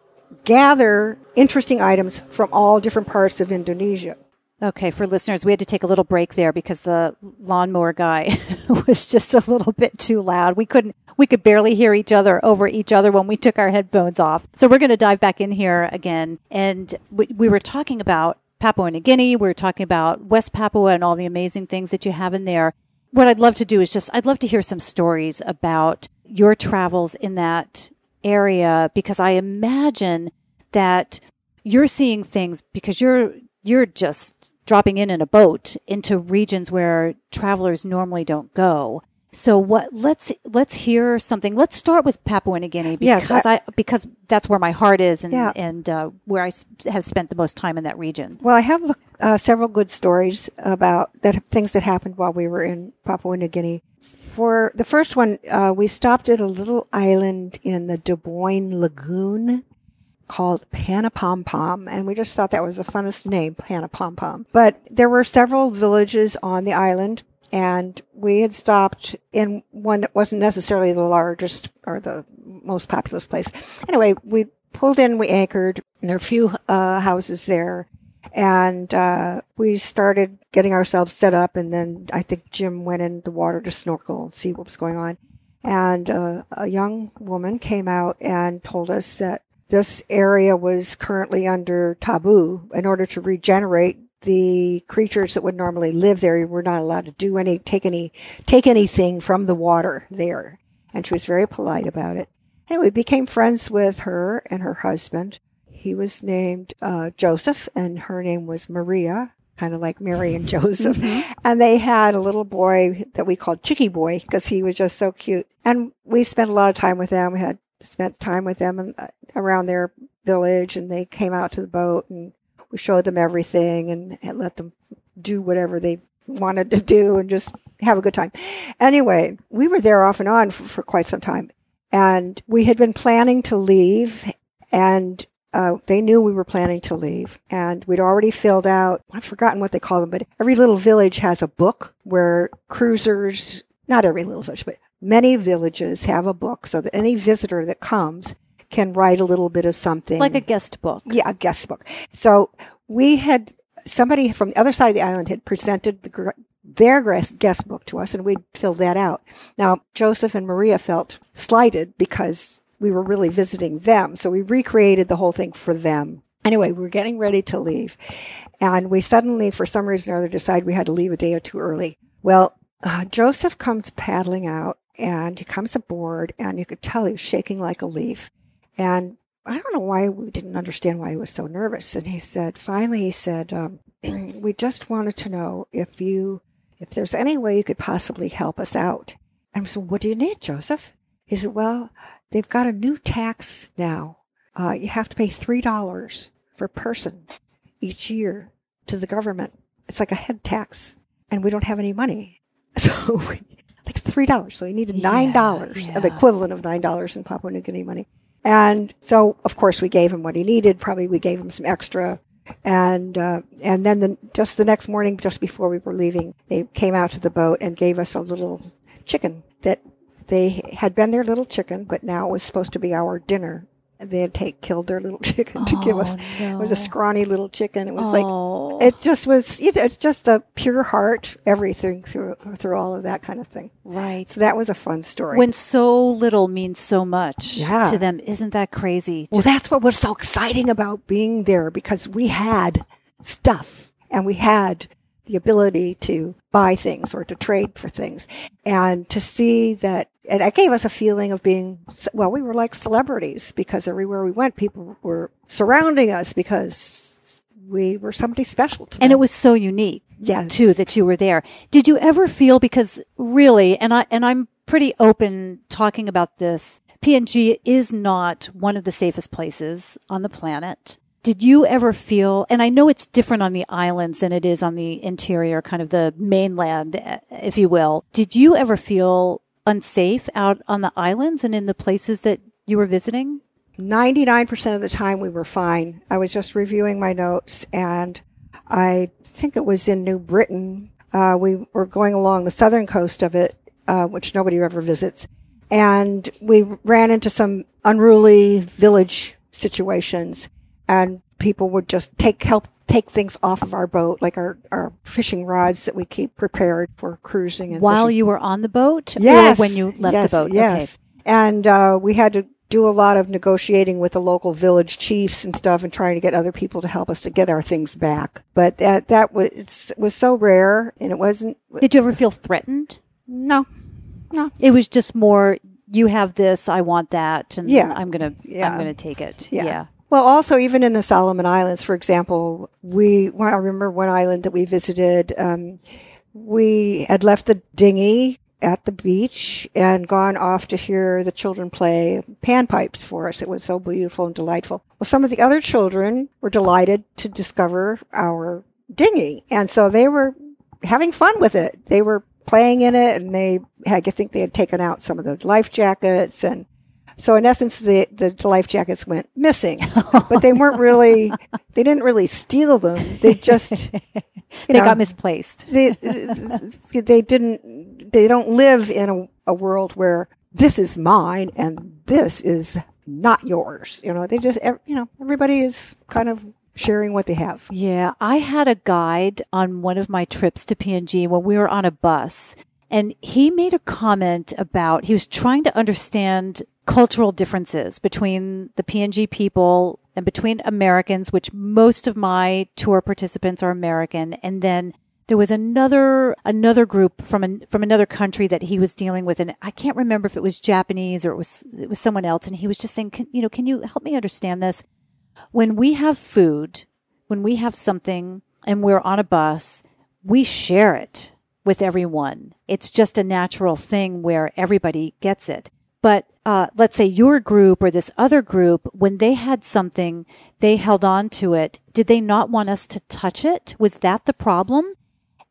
gather interesting items from all different parts of Indonesia. Okay, for listeners, we had to take a little break there because the lawnmower guy was just a little bit too loud. We couldn't, we could barely hear each other over each other when we took our headphones off. So we're going to dive back in here again. And we, we were talking about Papua New Guinea. We were talking about West Papua and all the amazing things that you have in there. What I'd love to do is just, I'd love to hear some stories about your travels in that area because I imagine that you're seeing things because you're you're just dropping in in a boat into regions where travelers normally don't go. So what? Let's let's hear something. Let's start with Papua New Guinea because yes, I, I, because that's where my heart is and yeah. and uh, where I have spent the most time in that region. Well, I have uh, several good stories about that things that happened while we were in Papua New Guinea. For the first one, uh, we stopped at a little island in the Deboyne Lagoon, called Panapompom, and we just thought that was the funnest name, Panapompom. But there were several villages on the island, and we had stopped in one that wasn't necessarily the largest or the most populous place. Anyway, we pulled in, we anchored, and there were a few uh, houses there. And uh, we started getting ourselves set up, and then I think Jim went in the water to snorkel and see what was going on. And uh, a young woman came out and told us that this area was currently under taboo. In order to regenerate the creatures that would normally live there You were not allowed to do any take any take anything from the water there. And she was very polite about it. And we became friends with her and her husband. He was named uh, joseph and her name was maria kind of like mary and joseph. Mm-hmm. and they had a little boy that we called chicky boy because he was just so cute. And we spent a lot of time with them. We had spent time with them and, uh, around their village and they came out to the boat and we showed them everything and, and let them do whatever they wanted to do and just have a good time. Anyway, we were there off and on for, for quite some time and we had been planning to leave and uh, they knew we were planning to leave and we'd already filled out i've forgotten what they call them but every little village has a book where cruisers not every little village but many villages have a book so that any visitor that comes can write a little bit of something. Like a guest book. Yeah, a guest book. So we had somebody from the other side of the island had presented the, their guest book to us and we filled that out. Now, Joseph and Maria felt slighted because we were really visiting them. So we recreated the whole thing for them. Anyway, we were getting ready to leave and we suddenly, for some reason or other, decided we had to leave a day or two early. Well, uh, Joseph comes paddling out and he comes aboard and you could tell he was shaking like a leaf. And I don't know why we didn't understand why he was so nervous. And he said, finally, he said, um, we just wanted to know if you, if there's any way you could possibly help us out. And I said, what do you need, Joseph? He said, well, they've got a new tax now. Uh, you have to pay $3 per person each year to the government. It's like a head tax and we don't have any money. So like three dollars. So he needed nine dollars, yeah, yeah. the equivalent of nine dollars in Papua New Guinea money. And so, of course, we gave him what he needed. Probably we gave him some extra. And uh, and then the, just the next morning, just before we were leaving, they came out to the boat and gave us a little chicken that they had been their little chicken, but now it was supposed to be our dinner they had take killed their little chicken to give us. It was a oh, scrawny little chicken. It was Oh. like it just was. You know, it's just the pure heart, everything through through all of that kind of thing. right. So that was a fun story. When so little means so much Yeah. to them, isn't that crazy? well, that's what was so exciting about being there because we had stuff and we had the ability to buy things or to trade for things and to see that and it gave us a feeling of being well we were like celebrities because everywhere we went people were surrounding us because we were somebody special to them. and it was so unique yes too that you were there. Did you ever feel because really and I and I'm pretty open talking about this. PNG is not one of the safest places on the planet. Did you ever feel and I know it's different on the islands than it is on the interior kind of the mainland eh, if you will. Did you ever feel unsafe out on the islands and in the places that you were visiting? 99% of the time we were fine. I was just reviewing my notes and I think it was in New Britain. Uh, we were going along the southern coast of it, uh, which nobody ever visits. And we ran into some unruly village situations and people would just take help take things off of our boat, like our, our fishing rods that we keep prepared for cruising and While fishing. you were on the boat Yes. or when you left yes, the boat? Yes. And uh, we had to do a lot of negotiating with the local village chiefs and stuff and trying to get other people to help us to get our things back. But that, that was, was so rare and it wasn't, Did you ever feel threatened? no, no. It was just more you have this, I want that, and Yeah. I'm gonna Yeah. I'm gonna take it. Yeah. Yeah. Well, also even in the Solomon Islands, for example, we well, I remember one island that we visited. Um, we had left the dinghy at the beach and gone off to hear the children play panpipes for us. It was so beautiful and delightful. Well, some of the other children were delighted to discover our dinghy, and so they were having fun with it. They were playing in it, and they had, I think they had taken out some of the life jackets and. So in essence, the, the life jackets went missing, but they weren't really, they didn't really steal them. They just, They know, got misplaced. they, they didn't, they don't live in a, a world where this is mine and this is not yours. You know, they just, you know, everybody is kind of sharing what they have. Yeah, I had a guide on one of my trips to PNG when we were on a bus, and he made a comment about he was trying to understand cultural differences between the PNG people and between Americans, which most of my tour participants are American, and then there was another another group from an, from another country that he was dealing with, and I can't remember if it was Japanese or it was it was someone else, and he was just saying, can, you know, can you help me understand this? when we have food, when we have something and we're on a bus, we share it with everyone. It's just a natural thing where everybody gets it. But uh, let's say your group or this other group, when they had something, they held on to it. Did they not want us to touch it? Was that the problem?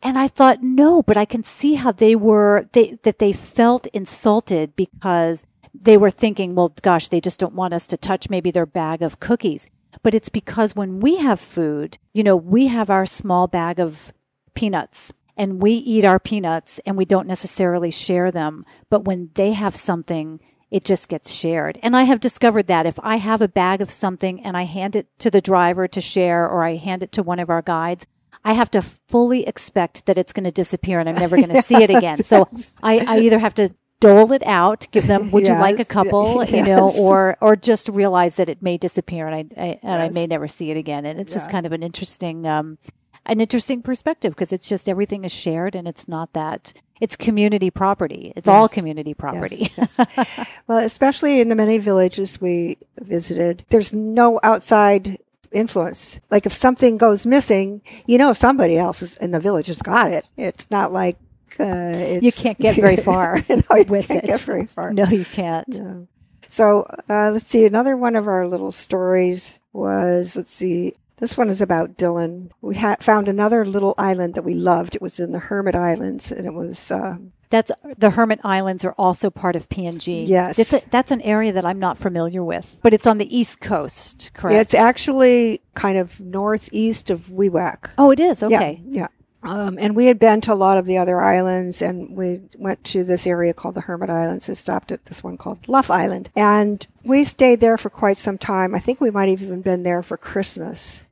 And I thought, no, but I can see how they were, they, that they felt insulted because they were thinking, well, gosh, they just don't want us to touch maybe their bag of cookies. But it's because when we have food, you know, we have our small bag of peanuts and we eat our peanuts and we don't necessarily share them. But when they have something, it just gets shared. And I have discovered that if I have a bag of something and I hand it to the driver to share or I hand it to one of our guides, I have to fully expect that it's going to disappear and I'm never going to see it again. So I, I either have to dole it out, give them, would you like a Yes, couple, you know, or, or just realize that it may disappear and I, I and I may never see it again. And it's just kind of an interesting, um, an interesting perspective because it's just everything is shared and it's not that it's community property. It's all community property. Yes, yes. well, especially in the many villages we visited, there's no outside influence. Like if something goes missing, you know somebody else is in the village has got it. It's not like uh, it's, You can't get very far no, you with can't it. get very far. no, you can't. No. So uh, let's see. Another one of our little stories was let's see. This one is about Dylan. We had found another little island that we loved. It was in the Hermit Islands, and it was uh, That's the Hermit Islands are also part of PNG. Yes. It's a, that's an area that I'm not familiar with, but it's on the east coast, correct? it's actually kind of northeast of Wewak. oh, it is. Okay. Yeah, yeah. Um, and we had been to a lot of the other islands, and we went to this area called the Hermit Islands and stopped at this one called Luf Island. And we stayed there for quite some time. I think we might have even been there for Christmas.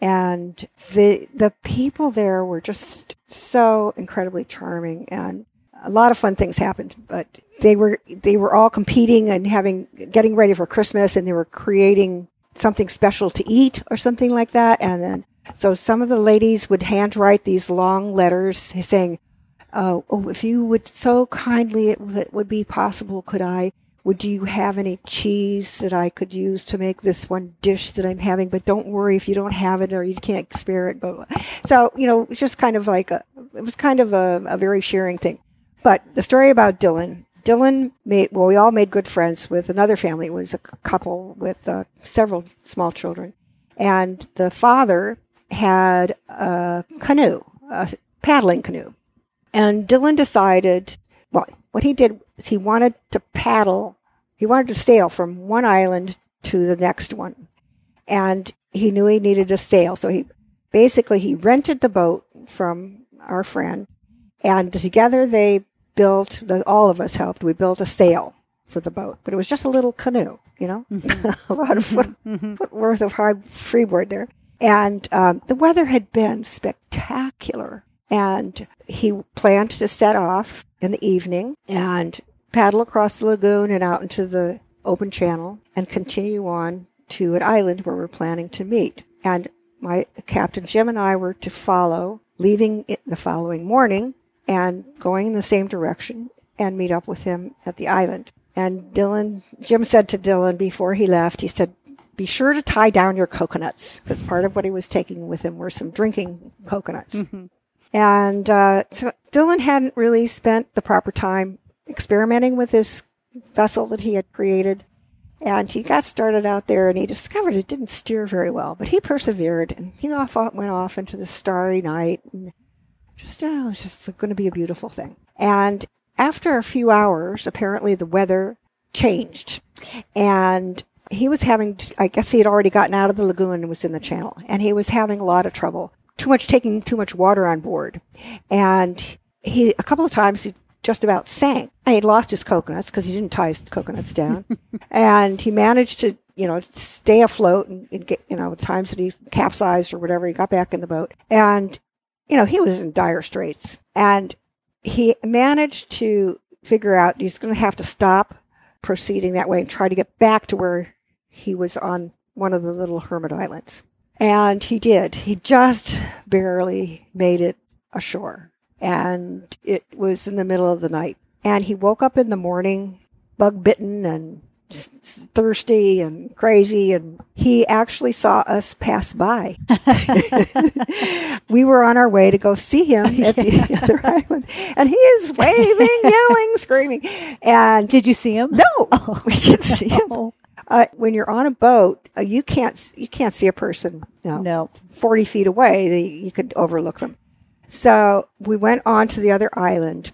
And the the people there were just so incredibly charming, and a lot of fun things happened. But they were they were all competing and having getting ready for Christmas, and they were creating something special to eat or something like that, and then so some of the ladies would handwrite these long letters saying, uh, "Oh, if you would so kindly, if it would be possible, could I? Would you have any cheese that I could use to make this one dish that I'm having? But don't worry if you don't have it or you can't spare it." But so you know, just kind of like a, it was kind of a, a very sharing thing. But the story about Dylan Dylan made, well, we all made good friends with another family. It was a couple with uh, several small children. And the father had a canoe, a paddling canoe. And Dylan decided, well, what he did is he wanted to paddle, he wanted to sail from one island to the next one. And he knew he needed a sail. So he basically, he rented the boat from our friend and together they built, all of us helped, we built a sail for the boat, but it was just a little canoe, you know, mm-hmm. about a foot, mm-hmm. foot worth of high freeboard there. And um, the weather had been spectacular. And he planned to set off in the evening and paddle across the lagoon and out into the open channel and continue on to an island where we're planning to meet. And my Captain Jim and I were to follow, leaving the following morning and going in the same direction and meet up with him at the island. And Dylan, Jim said to Dylan before he left, he said, be sure to tie down your coconuts because part of what he was taking with him were some drinking coconuts. Mm-hmm. And uh, so Dylan hadn't really spent the proper time experimenting with this vessel that he had created. And he got started out there and he discovered it didn't steer very well, but he persevered and he off, went off into the starry night and just, uh, you know, it's just going to be a beautiful thing. And after a few hours, apparently the weather changed and he was having, I guess he had already gotten out of the lagoon and was in the channel, and he was having a lot of trouble. Too much, taking too much water on board. And he, a couple of times, he just about sank. He had lost his coconuts because he didn't tie his coconuts down. and he managed to, you know, stay afloat and, and get, you know, times that he capsized or whatever, he got back in the boat. And, you know, he was in dire straits. And he managed to figure out he's going to have to stop proceeding that way and try to get back to where he was on one of the little hermit islands. And he did. He just barely made it ashore. And it was in the middle of the night. And he woke up in the morning, bug bitten and thirsty and crazy. And he actually saw us pass by. we were on our way to go see him at the other island. And he is waving, yelling, screaming. And did you see him? No, oh. we didn't see him. Uh, when you're on a boat, uh, you can't you can't see a person. You know, no, forty feet away, they, you could overlook them. So we went on to the other island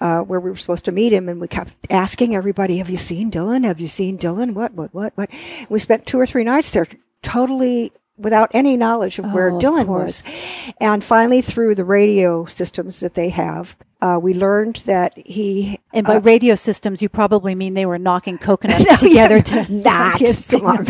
uh, where we were supposed to meet him, and we kept asking everybody, "Have you seen Dylan? Have you seen Dylan? What? What? What? What?" We spent two or three nights there, totally without any knowledge of where oh, Dylan of was. And finally, through the radio systems that they have, uh, we learned that he. And by uh, radio systems, you probably mean they were knocking coconuts no, together yeah, to not give signals.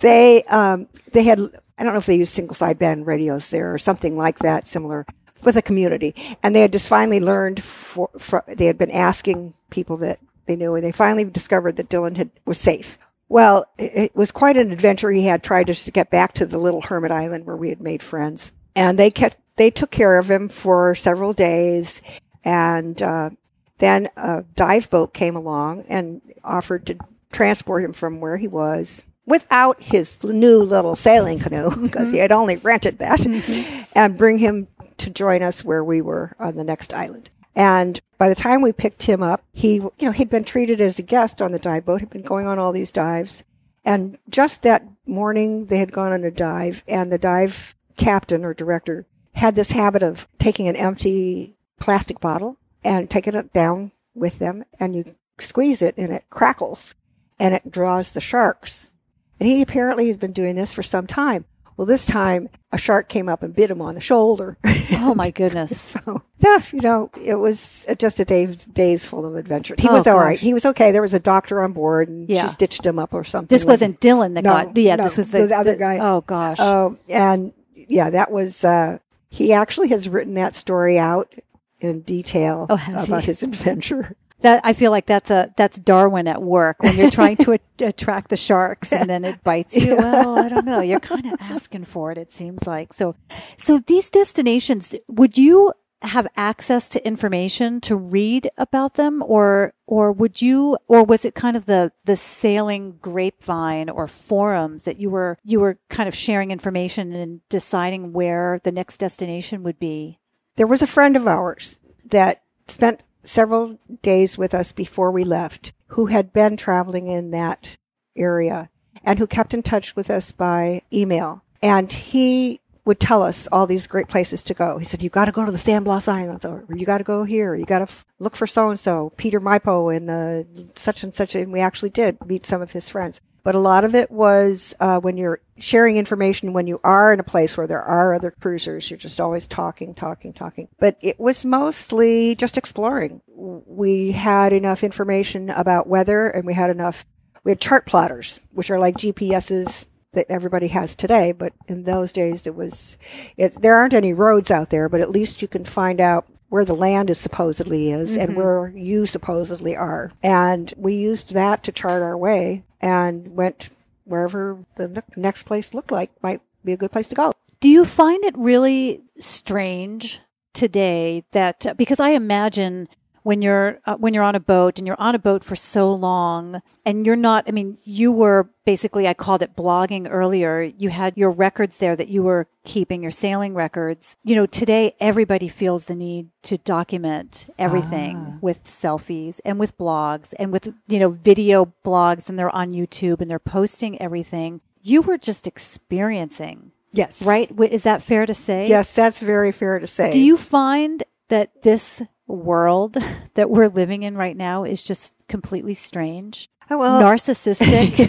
they um, they had I don't know if they used single sideband radios there or something like that, similar with a community, and they had just finally learned. For, for they had been asking people that they knew, and they finally discovered that Dylan had was safe. Well, it was quite an adventure. He had tried to get back to the little hermit island where we had made friends. And they kept, they took care of him for several days. And, uh, then a dive boat came along and offered to transport him from where he was without his new little sailing canoe because mm-hmm. he had only rented that mm-hmm. and bring him to join us where we were on the next island. And by the time we picked him up, he, you know, he'd been treated as a guest on the dive boat, had been going on all these dives. And just that morning, they had gone on a dive, and the dive captain or director had this habit of taking an empty plastic bottle and taking it down with them, and you squeeze it, and it crackles, and it draws the sharks. And he apparently has been doing this for some time. Well, this time a shark came up and bit him on the shoulder. Oh my goodness. so, yeah, you know, it was just a day, days full of adventure. He Oh, was all right. gosh. He was okay. There was a doctor on board and Yeah. she stitched him up or something. This wasn't Dylan that No, got. Yeah, no, this was the, the other guy. Oh gosh. Oh, and yeah, that was, uh, he actually has written that story out in detail Oh, has he? about his adventure. that I feel like that's a that's Darwin at work when you're trying to a- attract the sharks and then it bites you. Well, I don't know. You're kind of asking for it. It seems like so. So these destinations, would you have access to information to read about them, or or would you, or was it kind of the the sailing grapevine or forums that you were you were kind of sharing information and deciding where the next destination would be? There was a friend of ours that spent several days with us before we left who had been traveling in that area and who kept in touch with us by email. And he would tell us all these great places to go. He said, you got to go to the San Blas Islands or you got to go here. You got to f- look for so and so, Peter Mipo and uh, such and such. And we actually did meet some of his friends. But a lot of it was uh, when you're sharing information when you are in a place where there are other cruisers, you're just always talking, talking, talking. But it was mostly just exploring. We had enough information about weather and we had enough, we had chart plotters, which are like GPSs that everybody has today. But in those days, it was, it, there aren't any roads out there, but at least you can find out where the land is supposedly is and mm-hmm. where you supposedly are. And we used that to chart our way and went wherever the next place looked like might be a good place to go. Do you find it really strange today that because I imagine when you're uh, when you're on a boat and you're on a boat for so long and you're not I mean you were basically I called it blogging earlier you had your records there that you were keeping your sailing records you know today everybody feels the need to document everything with selfies and with blogs and with you know video blogs and they're on YouTube and they're posting everything you were just experiencing Yes. right? Is that fair to say? Yes, that's very fair to say. Do you find that this world that we're living in right now is just completely strange? Oh, well, Narcissistic?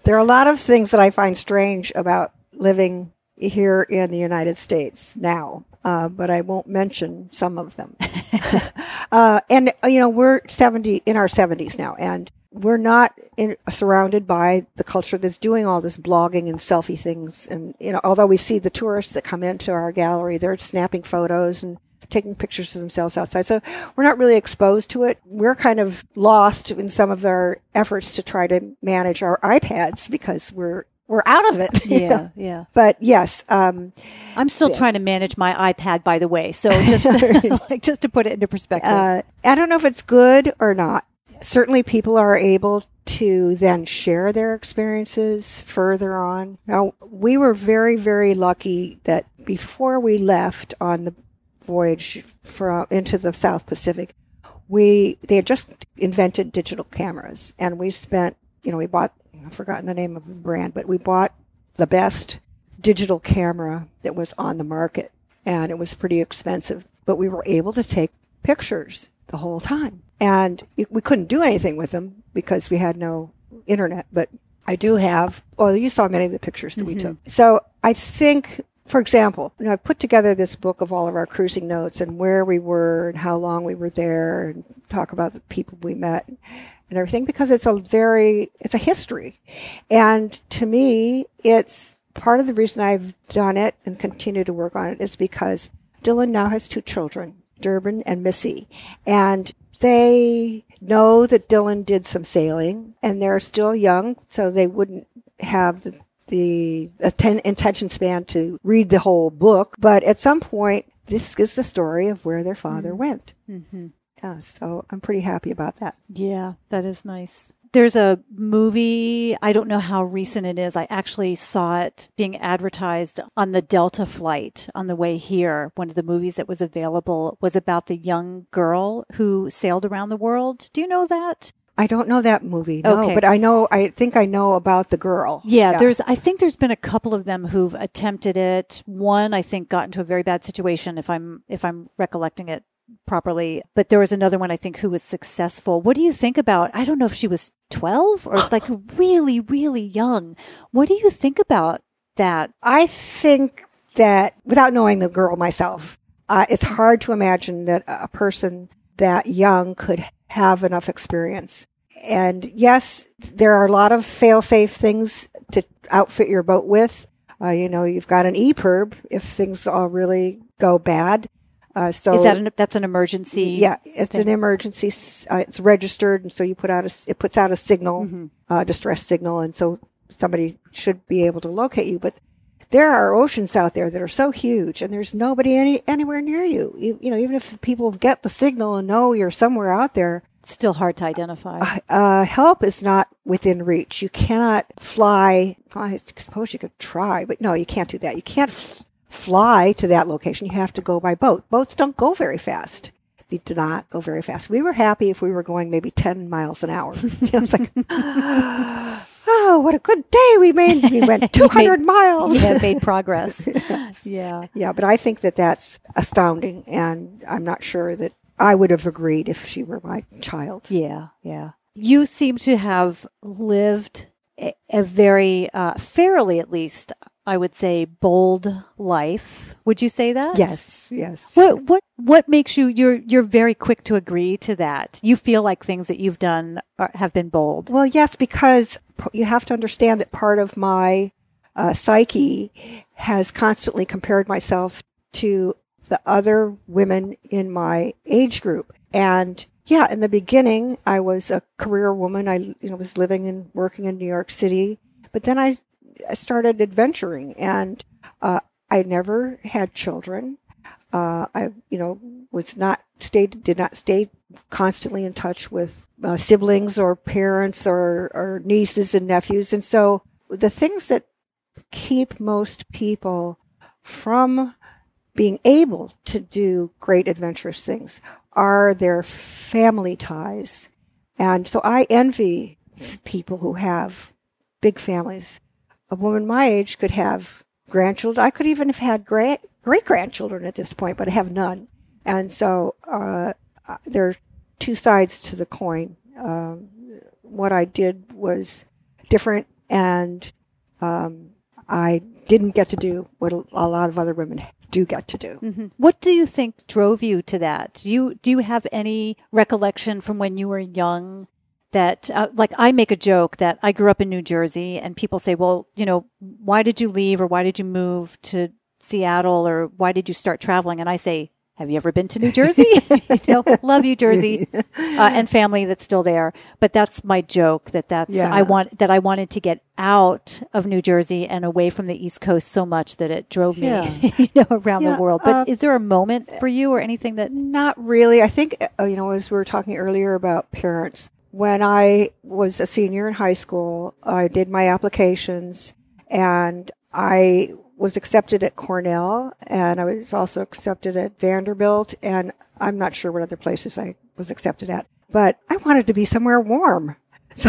there are a lot of things that I find strange about living here in the United States now, uh, but I won't mention some of them. uh, and you know, we're seventy in our seventies now, and we're not in, surrounded by the culture that's doing all this blogging and selfie things. And you know, although we see the tourists that come into our gallery, they're snapping photos and taking pictures of themselves outside. So we're not really exposed to it. We're kind of lost in some of our efforts to try to manage our iPads because we're we're out of it. you know. yeah, yeah. But yes, um, I'm still trying to manage my iPad, by the way. So just like just to put it into perspective. uh, I don't know if it's good or not. Certainly, people are able to then share their experiences further on. Now, we were very, very lucky that before we left on the voyage from into the South Pacific, we they had just invented digital cameras, and we spent, you know, we bought I've forgotten the name of the brand, but we bought the best digital camera that was on the market, and it was pretty expensive, but we were able to take pictures the whole time, and we- we couldn't do anything with them because we had no internet, but I do have. Well, you saw many of the pictures that we mm-hmm. took. So I think, for example, you know, I've put together this book of all of our cruising notes and where we were and how long we were there, and talk about the people we met and everything because it's a very it's a history, and to me, it's part of the reason I've done it and continue to work on it is because Dylan now has two children, Durbin and Missy, and they know that Dylan did some sailing and they're still young, so they wouldn't have the, the atten- intention span to read the whole book. But at some point, this is the story of where their father went. Mm-hmm. Yeah, so I'm pretty happy about that. Yeah, that is nice. There's a movie, I don't know how recent it is. I actually saw it being advertised on the Delta flight on the way here. One of the movies that was available was about the young girl who sailed around the world. Do you know that? I don't know that movie, no, Okay. but I know, I think I know about the girl. Yeah, there's I think there's been a couple of them who've attempted it. One I think got into a very bad situation if I'm if I'm recollecting it properly. But there was another one I think who was successful. What do you think about I don't know if she was 12 or like really really young. What do you think about that? I think that without knowing the girl myself, uh, it's hard to imagine that a person that young could have enough experience. And yes, there are a lot of fail-safe things to outfit your boat with. Uh, you know, you've got an EPIRB if things all really go bad. Uh, so Is that an, that's an emergency? yeah, it's an emergency. Uh, it's registered, and so you put out a it puts out a signal, Mm-hmm. uh, distress signal, and so somebody should be able to locate you. But there are oceans out there that are so huge, and there's nobody any, anywhere near you. you. You know, even if people get the signal and know you're somewhere out there, It's still hard to identify. uh, help is not within reach. You cannot fly. I suppose you could try, but no, you can't do that. You can't f- fly to that location. You have to go by boat. Boats don't go very fast. They do not go very fast. We were happy if we were going maybe 10 miles an hour. It's like, oh, what a good day we made. We went 200 miles. you have made progress. Yeah. Yeah, but I think that that's astounding. And I'm not sure that I would have agreed if she were my child. Yeah, yeah. You seem to have lived a, a very, uh, fairly at least, I would say, bold life. Would you say that? Yes, yes. What what what makes you you're you're very quick to agree to that? You feel like things that you've done are, have been bold. Well, yes, because you have to understand that part of my uh, psyche has constantly compared myself to the other women in my age group. And yeah, in the beginning, I was a career woman. I you know was living and working in New York City, but then I, I started adventuring, and uh, I never had children. Uh, I, you know, was not stayed, did not stay constantly in touch with uh, siblings or parents or, or nieces and nephews. And so the things that keep most people from being able to do great adventurous things are their family ties. And so I envy people who have big families. A woman my age could have grandchildren. I could even have had great great grandchildren at this point, but I have none. And so uh, uh, there are two sides to the coin. Um, what I did was different, and um, I didn't get to do what a lot of other women do get to do. What do you think drove you to that? Do you do you have any recollection from when you were young that uh, like I make a joke that I grew up in New Jersey and people say, "Well, you know, why did you leave or why did you move to Seattle or why did you start traveling?" And I say, "Have you ever been to New Jersey?" you know, love you Jersey uh, and family that's still there. But that's my joke that that's Yeah. I want that I wanted to get out of New Jersey and away from the East Coast so much that it drove me, Yeah. you know, around Yeah, the world. But uh, is there a moment for you or anything that Not really. I think, uh, you know, as we were talking earlier about parents, when I was a senior in high school, I did my applications and I was accepted at Cornell and I was also accepted at Vanderbilt and I'm not sure what other places I was accepted at, but I wanted to be somewhere warm. So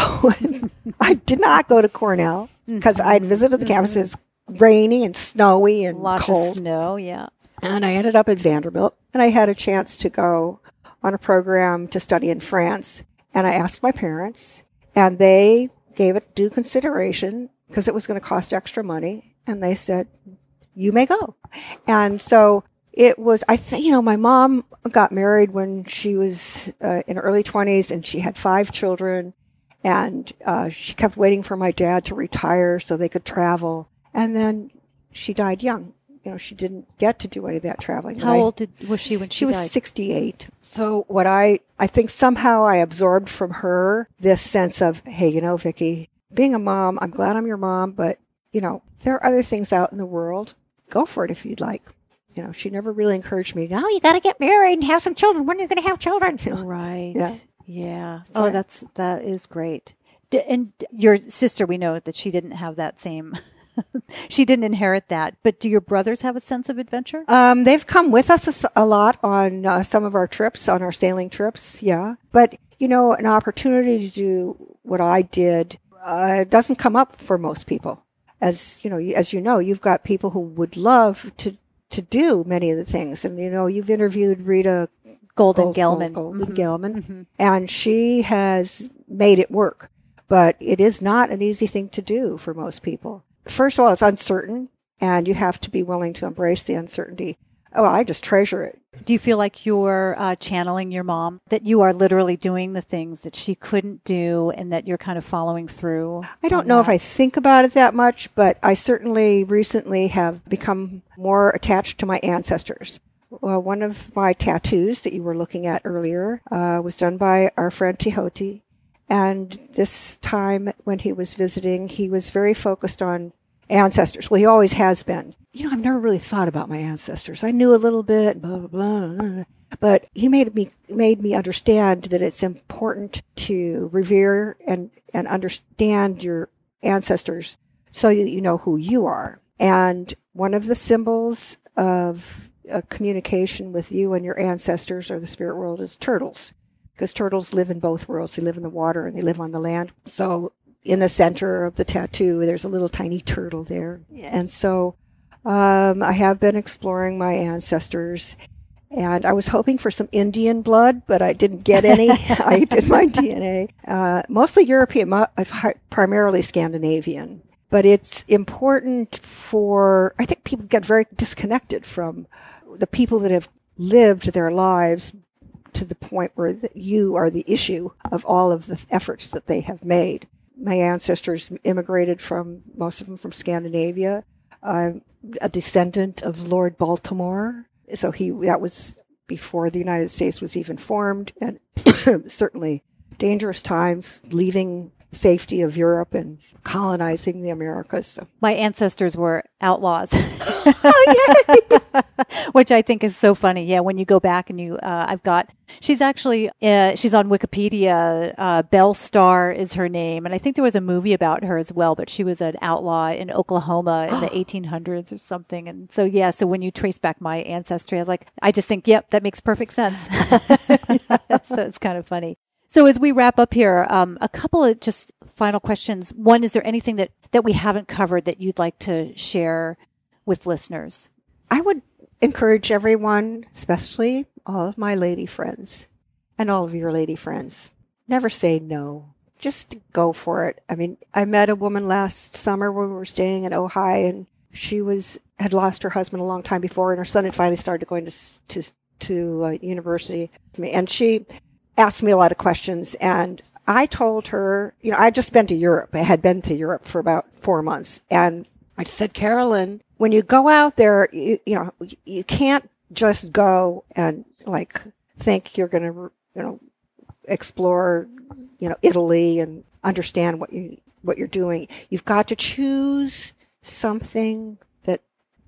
I did not go to Cornell mm-hmm. because I'd visited the mm-hmm. campuses rainy and snowy and lots cold. of snow? Yeah. And I ended up at Vanderbilt and I had a chance to go on a program to study in France. And I asked my parents and they gave it due consideration because it was going to cost extra money. And they said, you may go. And so it was, I think, you know, my mom got married when she was uh, in her early 20s and she had five children. And uh, she kept waiting for my dad to retire so they could travel. And then she died young. You know, she didn't get to do any of that traveling. How I- old did was she when she, she was died? 68. So what I, I think somehow I absorbed from her this sense of, hey, you know, Vicki, being a mom, I'm glad I'm your mom, but you know, there are other things out in the world. Go for it if you'd like. You know, she never really encouraged me. Now you got to get married and have some children. When are you going to have children? You know, Right. Yeah. Yeah. So oh, I- that's that is great. D- and your sister, we know that she didn't have that same. she didn't inherit that. But do your brothers have a sense of adventure? Um, they've come with us a lot on uh, some of our trips, on our sailing trips. Yeah, but you know, an opportunity to do what I did uh, doesn't come up for most people. As you know, as you know, you've got people who would love to to do many of the things, and you know, you've interviewed Rita Golden Gold- Gelman. Gold- Golden Gelman, and she has made it work. But it is not an easy thing to do for most people. First of all, it's uncertain, and you have to be willing to embrace the uncertainty. Oh, I just treasure it. Do you feel like you're uh, channeling your mom, that you are literally doing the things that she couldn't do and that you're kind of following through? I don't know that? if I think about it that much, but I certainly recently have become more attached to my ancestors. Well, one of my tattoos that you were looking at earlier uh, was done by our friend Tehoti. And this time when he was visiting, he was very focused on ancestors. Well, he always has been. You know, I've never really thought about my ancestors. I knew a little bit, blah blah blah, blah but he made me made me understand that it's important to revere and and understand your ancestors so that you know who you are. And one of the symbols of a communication with you and your ancestors or the spirit world is turtles because turtles live in both worlds. They live in the water and they live on the land. So in the center of the tattoo, there's a little tiny turtle there. And so um, I have been exploring my ancestors. And I was hoping for some Indian blood, but I didn't get any. I did my DNA. Uh, mostly European, primarily Scandinavian. But it's important for, I think people get very disconnected from the people that have lived their lives to the point where you are the issue of all of the efforts that they have made. My ancestors immigrated from, most of them from Scandinavia. I'm a descendant of Lord Baltimore. So he, that was before the United States was even formed and certainly dangerous times leaving safety of Europe and colonizing the Americas. So. My ancestors were outlaws, oh, which I think is so funny. Yeah, when you go back and you, uh, I've got. She's actually uh, she's on Wikipedia. Uh, Belle Starr is her name, and I think there was a movie about her as well. But she was an outlaw in Oklahoma in the 1800s or something. And so yeah, so when you trace back my ancestry, I was like, I just think, yep, that makes perfect sense. so it's kind of funny. So as we wrap up here, um, a couple of just final questions. One, is there anything that, that we haven't covered that you'd like to share with listeners? I would encourage everyone, especially all of my lady friends and all of your lady friends, never say no. Just go for it. I mean, I met a woman last summer when we were staying in Ojai and she was, had lost her husband a long time before and her son had finally started going to, to, to uh, university. And she, asked me a lot of questions and I told her, you know, I'd just been to Europe. I had been to Europe for about four months. And I said, Carolyn, when you go out there, you, you know, you can't just go and like think you're going to, you know, explore, you know, Italy and understand what you, what you're doing. You've got to choose something that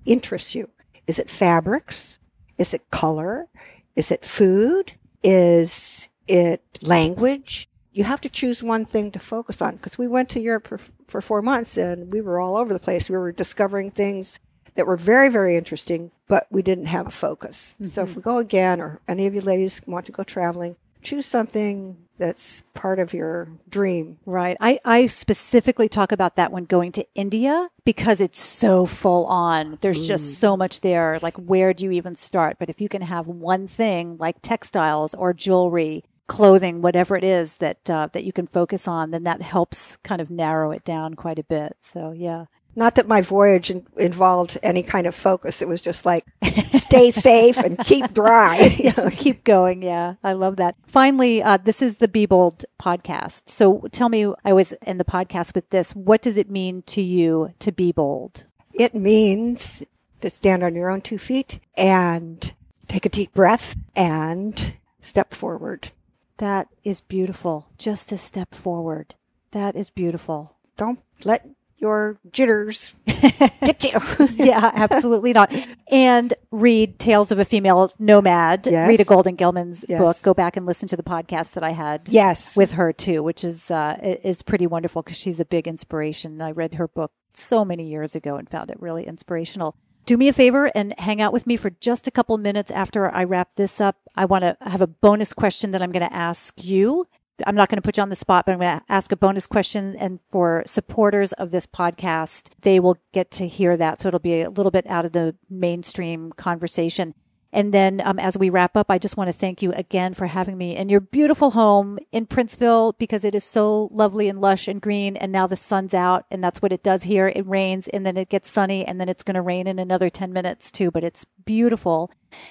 interests you. Is it fabrics? Is it color? Is it food? Is it language. You have to choose one thing to focus on because we went to Europe for, for four months and we were all over the place. We were discovering things that were very, very interesting, but we didn't have a focus. Mm-hmm. So if we go again, or any of you ladies want to go traveling, choose something that's part of your dream. Right. I, I specifically talk about that when going to India because it's so full on. There's mm. just so much there. Like, where do you even start? But if you can have one thing like textiles or jewelry clothing, whatever it is that uh, that you can focus on, then that helps kind of narrow it down quite a bit. So yeah. Not that my voyage in- involved any kind of focus. It was just like stay safe and keep dry. know, keep going. Yeah, I love that. Finally, uh, this is the Be Bold podcast. So tell me, I was in the podcast with this. What does it mean to you to be bold? It means to stand on your own two feet and take a deep breath and step forward. That is beautiful. Just a step forward. That is beautiful. Don't let your jitters get you. yeah, absolutely not. And read Tales of a Female Nomad. Yes. Rita Golden Gelman's yes. book. Go back and listen to the podcast that I had. Yes. with her too, which is uh, is pretty wonderful because she's a big inspiration. I read her book so many years ago and found it really inspirational do me a favor and hang out with me for just a couple minutes after I wrap this up. I want to have a bonus question that I'm going to ask you. I'm not going to put you on the spot, but I'm going to ask a bonus question. And for supporters of this podcast, they will get to hear that. So it'll be a little bit out of the mainstream conversation. And then um, as we wrap up, I just want to thank you again for having me in your beautiful home in Princeville because it is so lovely and lush and green. And now the sun's out and that's what it does here. It rains and then it gets sunny and then it's going to rain in another 10 minutes too, but it's beautiful.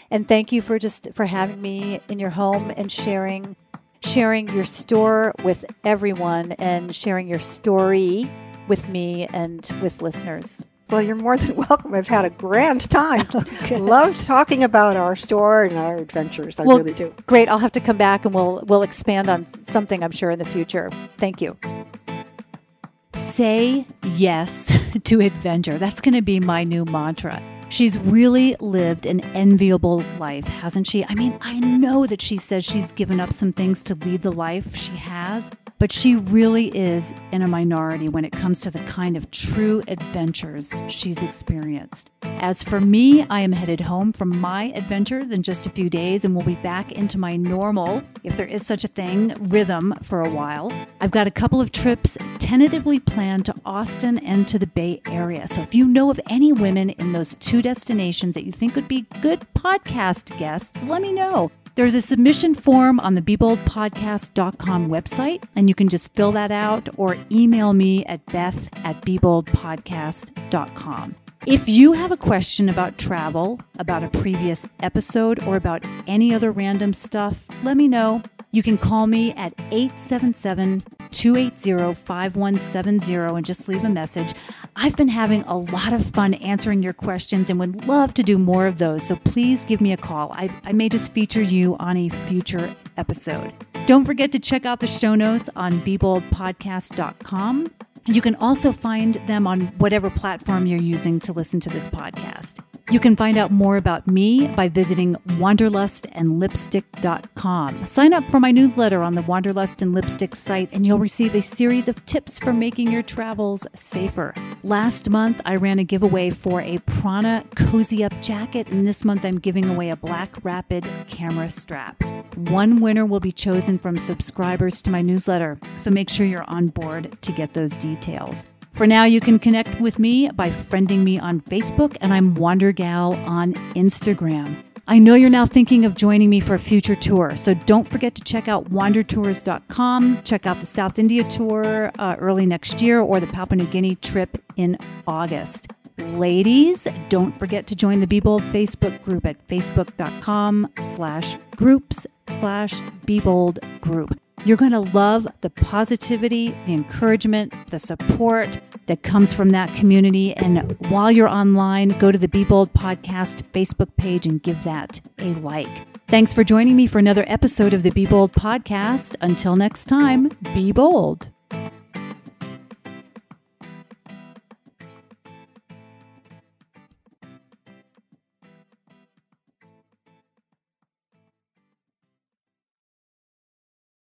And thank you for just for having me in your home and sharing sharing your store with everyone and sharing your story with me and with listeners. Well, you're more than welcome. I've had a grand time. Oh, Love talking about our store and our adventures. I well, really do. Great. I'll have to come back and we'll we'll expand on something I'm sure in the future. Thank you. Say yes to adventure. That's going to be my new mantra. She's really lived an enviable life, hasn't she? I mean, I know that she says she's given up some things to lead the life she has, but she really is in a minority when it comes to the kind of true adventures she's experienced. As for me, I am headed home from my adventures in just a few days and will be back into my normal, if there is such a thing, rhythm for a while. I've got a couple of trips tentatively planned to Austin and to the Bay Area. So if you know of any women in those two destinations that you think would be good podcast guests, let me know. There's a submission form on the BeBoldPodcast.com website, and you can just fill that out or email me at beth at BeBoldPodcast.com. If you have a question about travel, about a previous episode, or about any other random stuff, let me know. You can call me at 877 280 5170 and just leave a message. I've been having a lot of fun answering your questions and would love to do more of those. So please give me a call. I, I may just feature you on a future episode. Don't forget to check out the show notes on beboldpodcast.com. You can also find them on whatever platform you're using to listen to this podcast. You can find out more about me by visiting wanderlustandlipstick.com. Sign up for my newsletter on the Wanderlust and Lipstick site, and you'll receive a series of tips for making your travels safer. Last month, I ran a giveaway for a Prana Cozy Up jacket, and this month I'm giving away a Black Rapid camera strap. One winner will be chosen from subscribers to my newsletter, so make sure you're on board to get those details. For now, you can connect with me by friending me on Facebook, and I'm WanderGal on Instagram. I know you're now thinking of joining me for a future tour, so don't forget to check out wandertours.com. Check out the South India tour uh, early next year or the Papua New Guinea trip in August. Ladies, don't forget to join the Be Bold Facebook group at facebook.com slash groups slash Be Bold group. You're going to love the positivity, the encouragement, the support that comes from that community. And while you're online, go to the Be Bold Podcast Facebook page and give that a like. Thanks for joining me for another episode of the Be Bold Podcast. Until next time, be bold.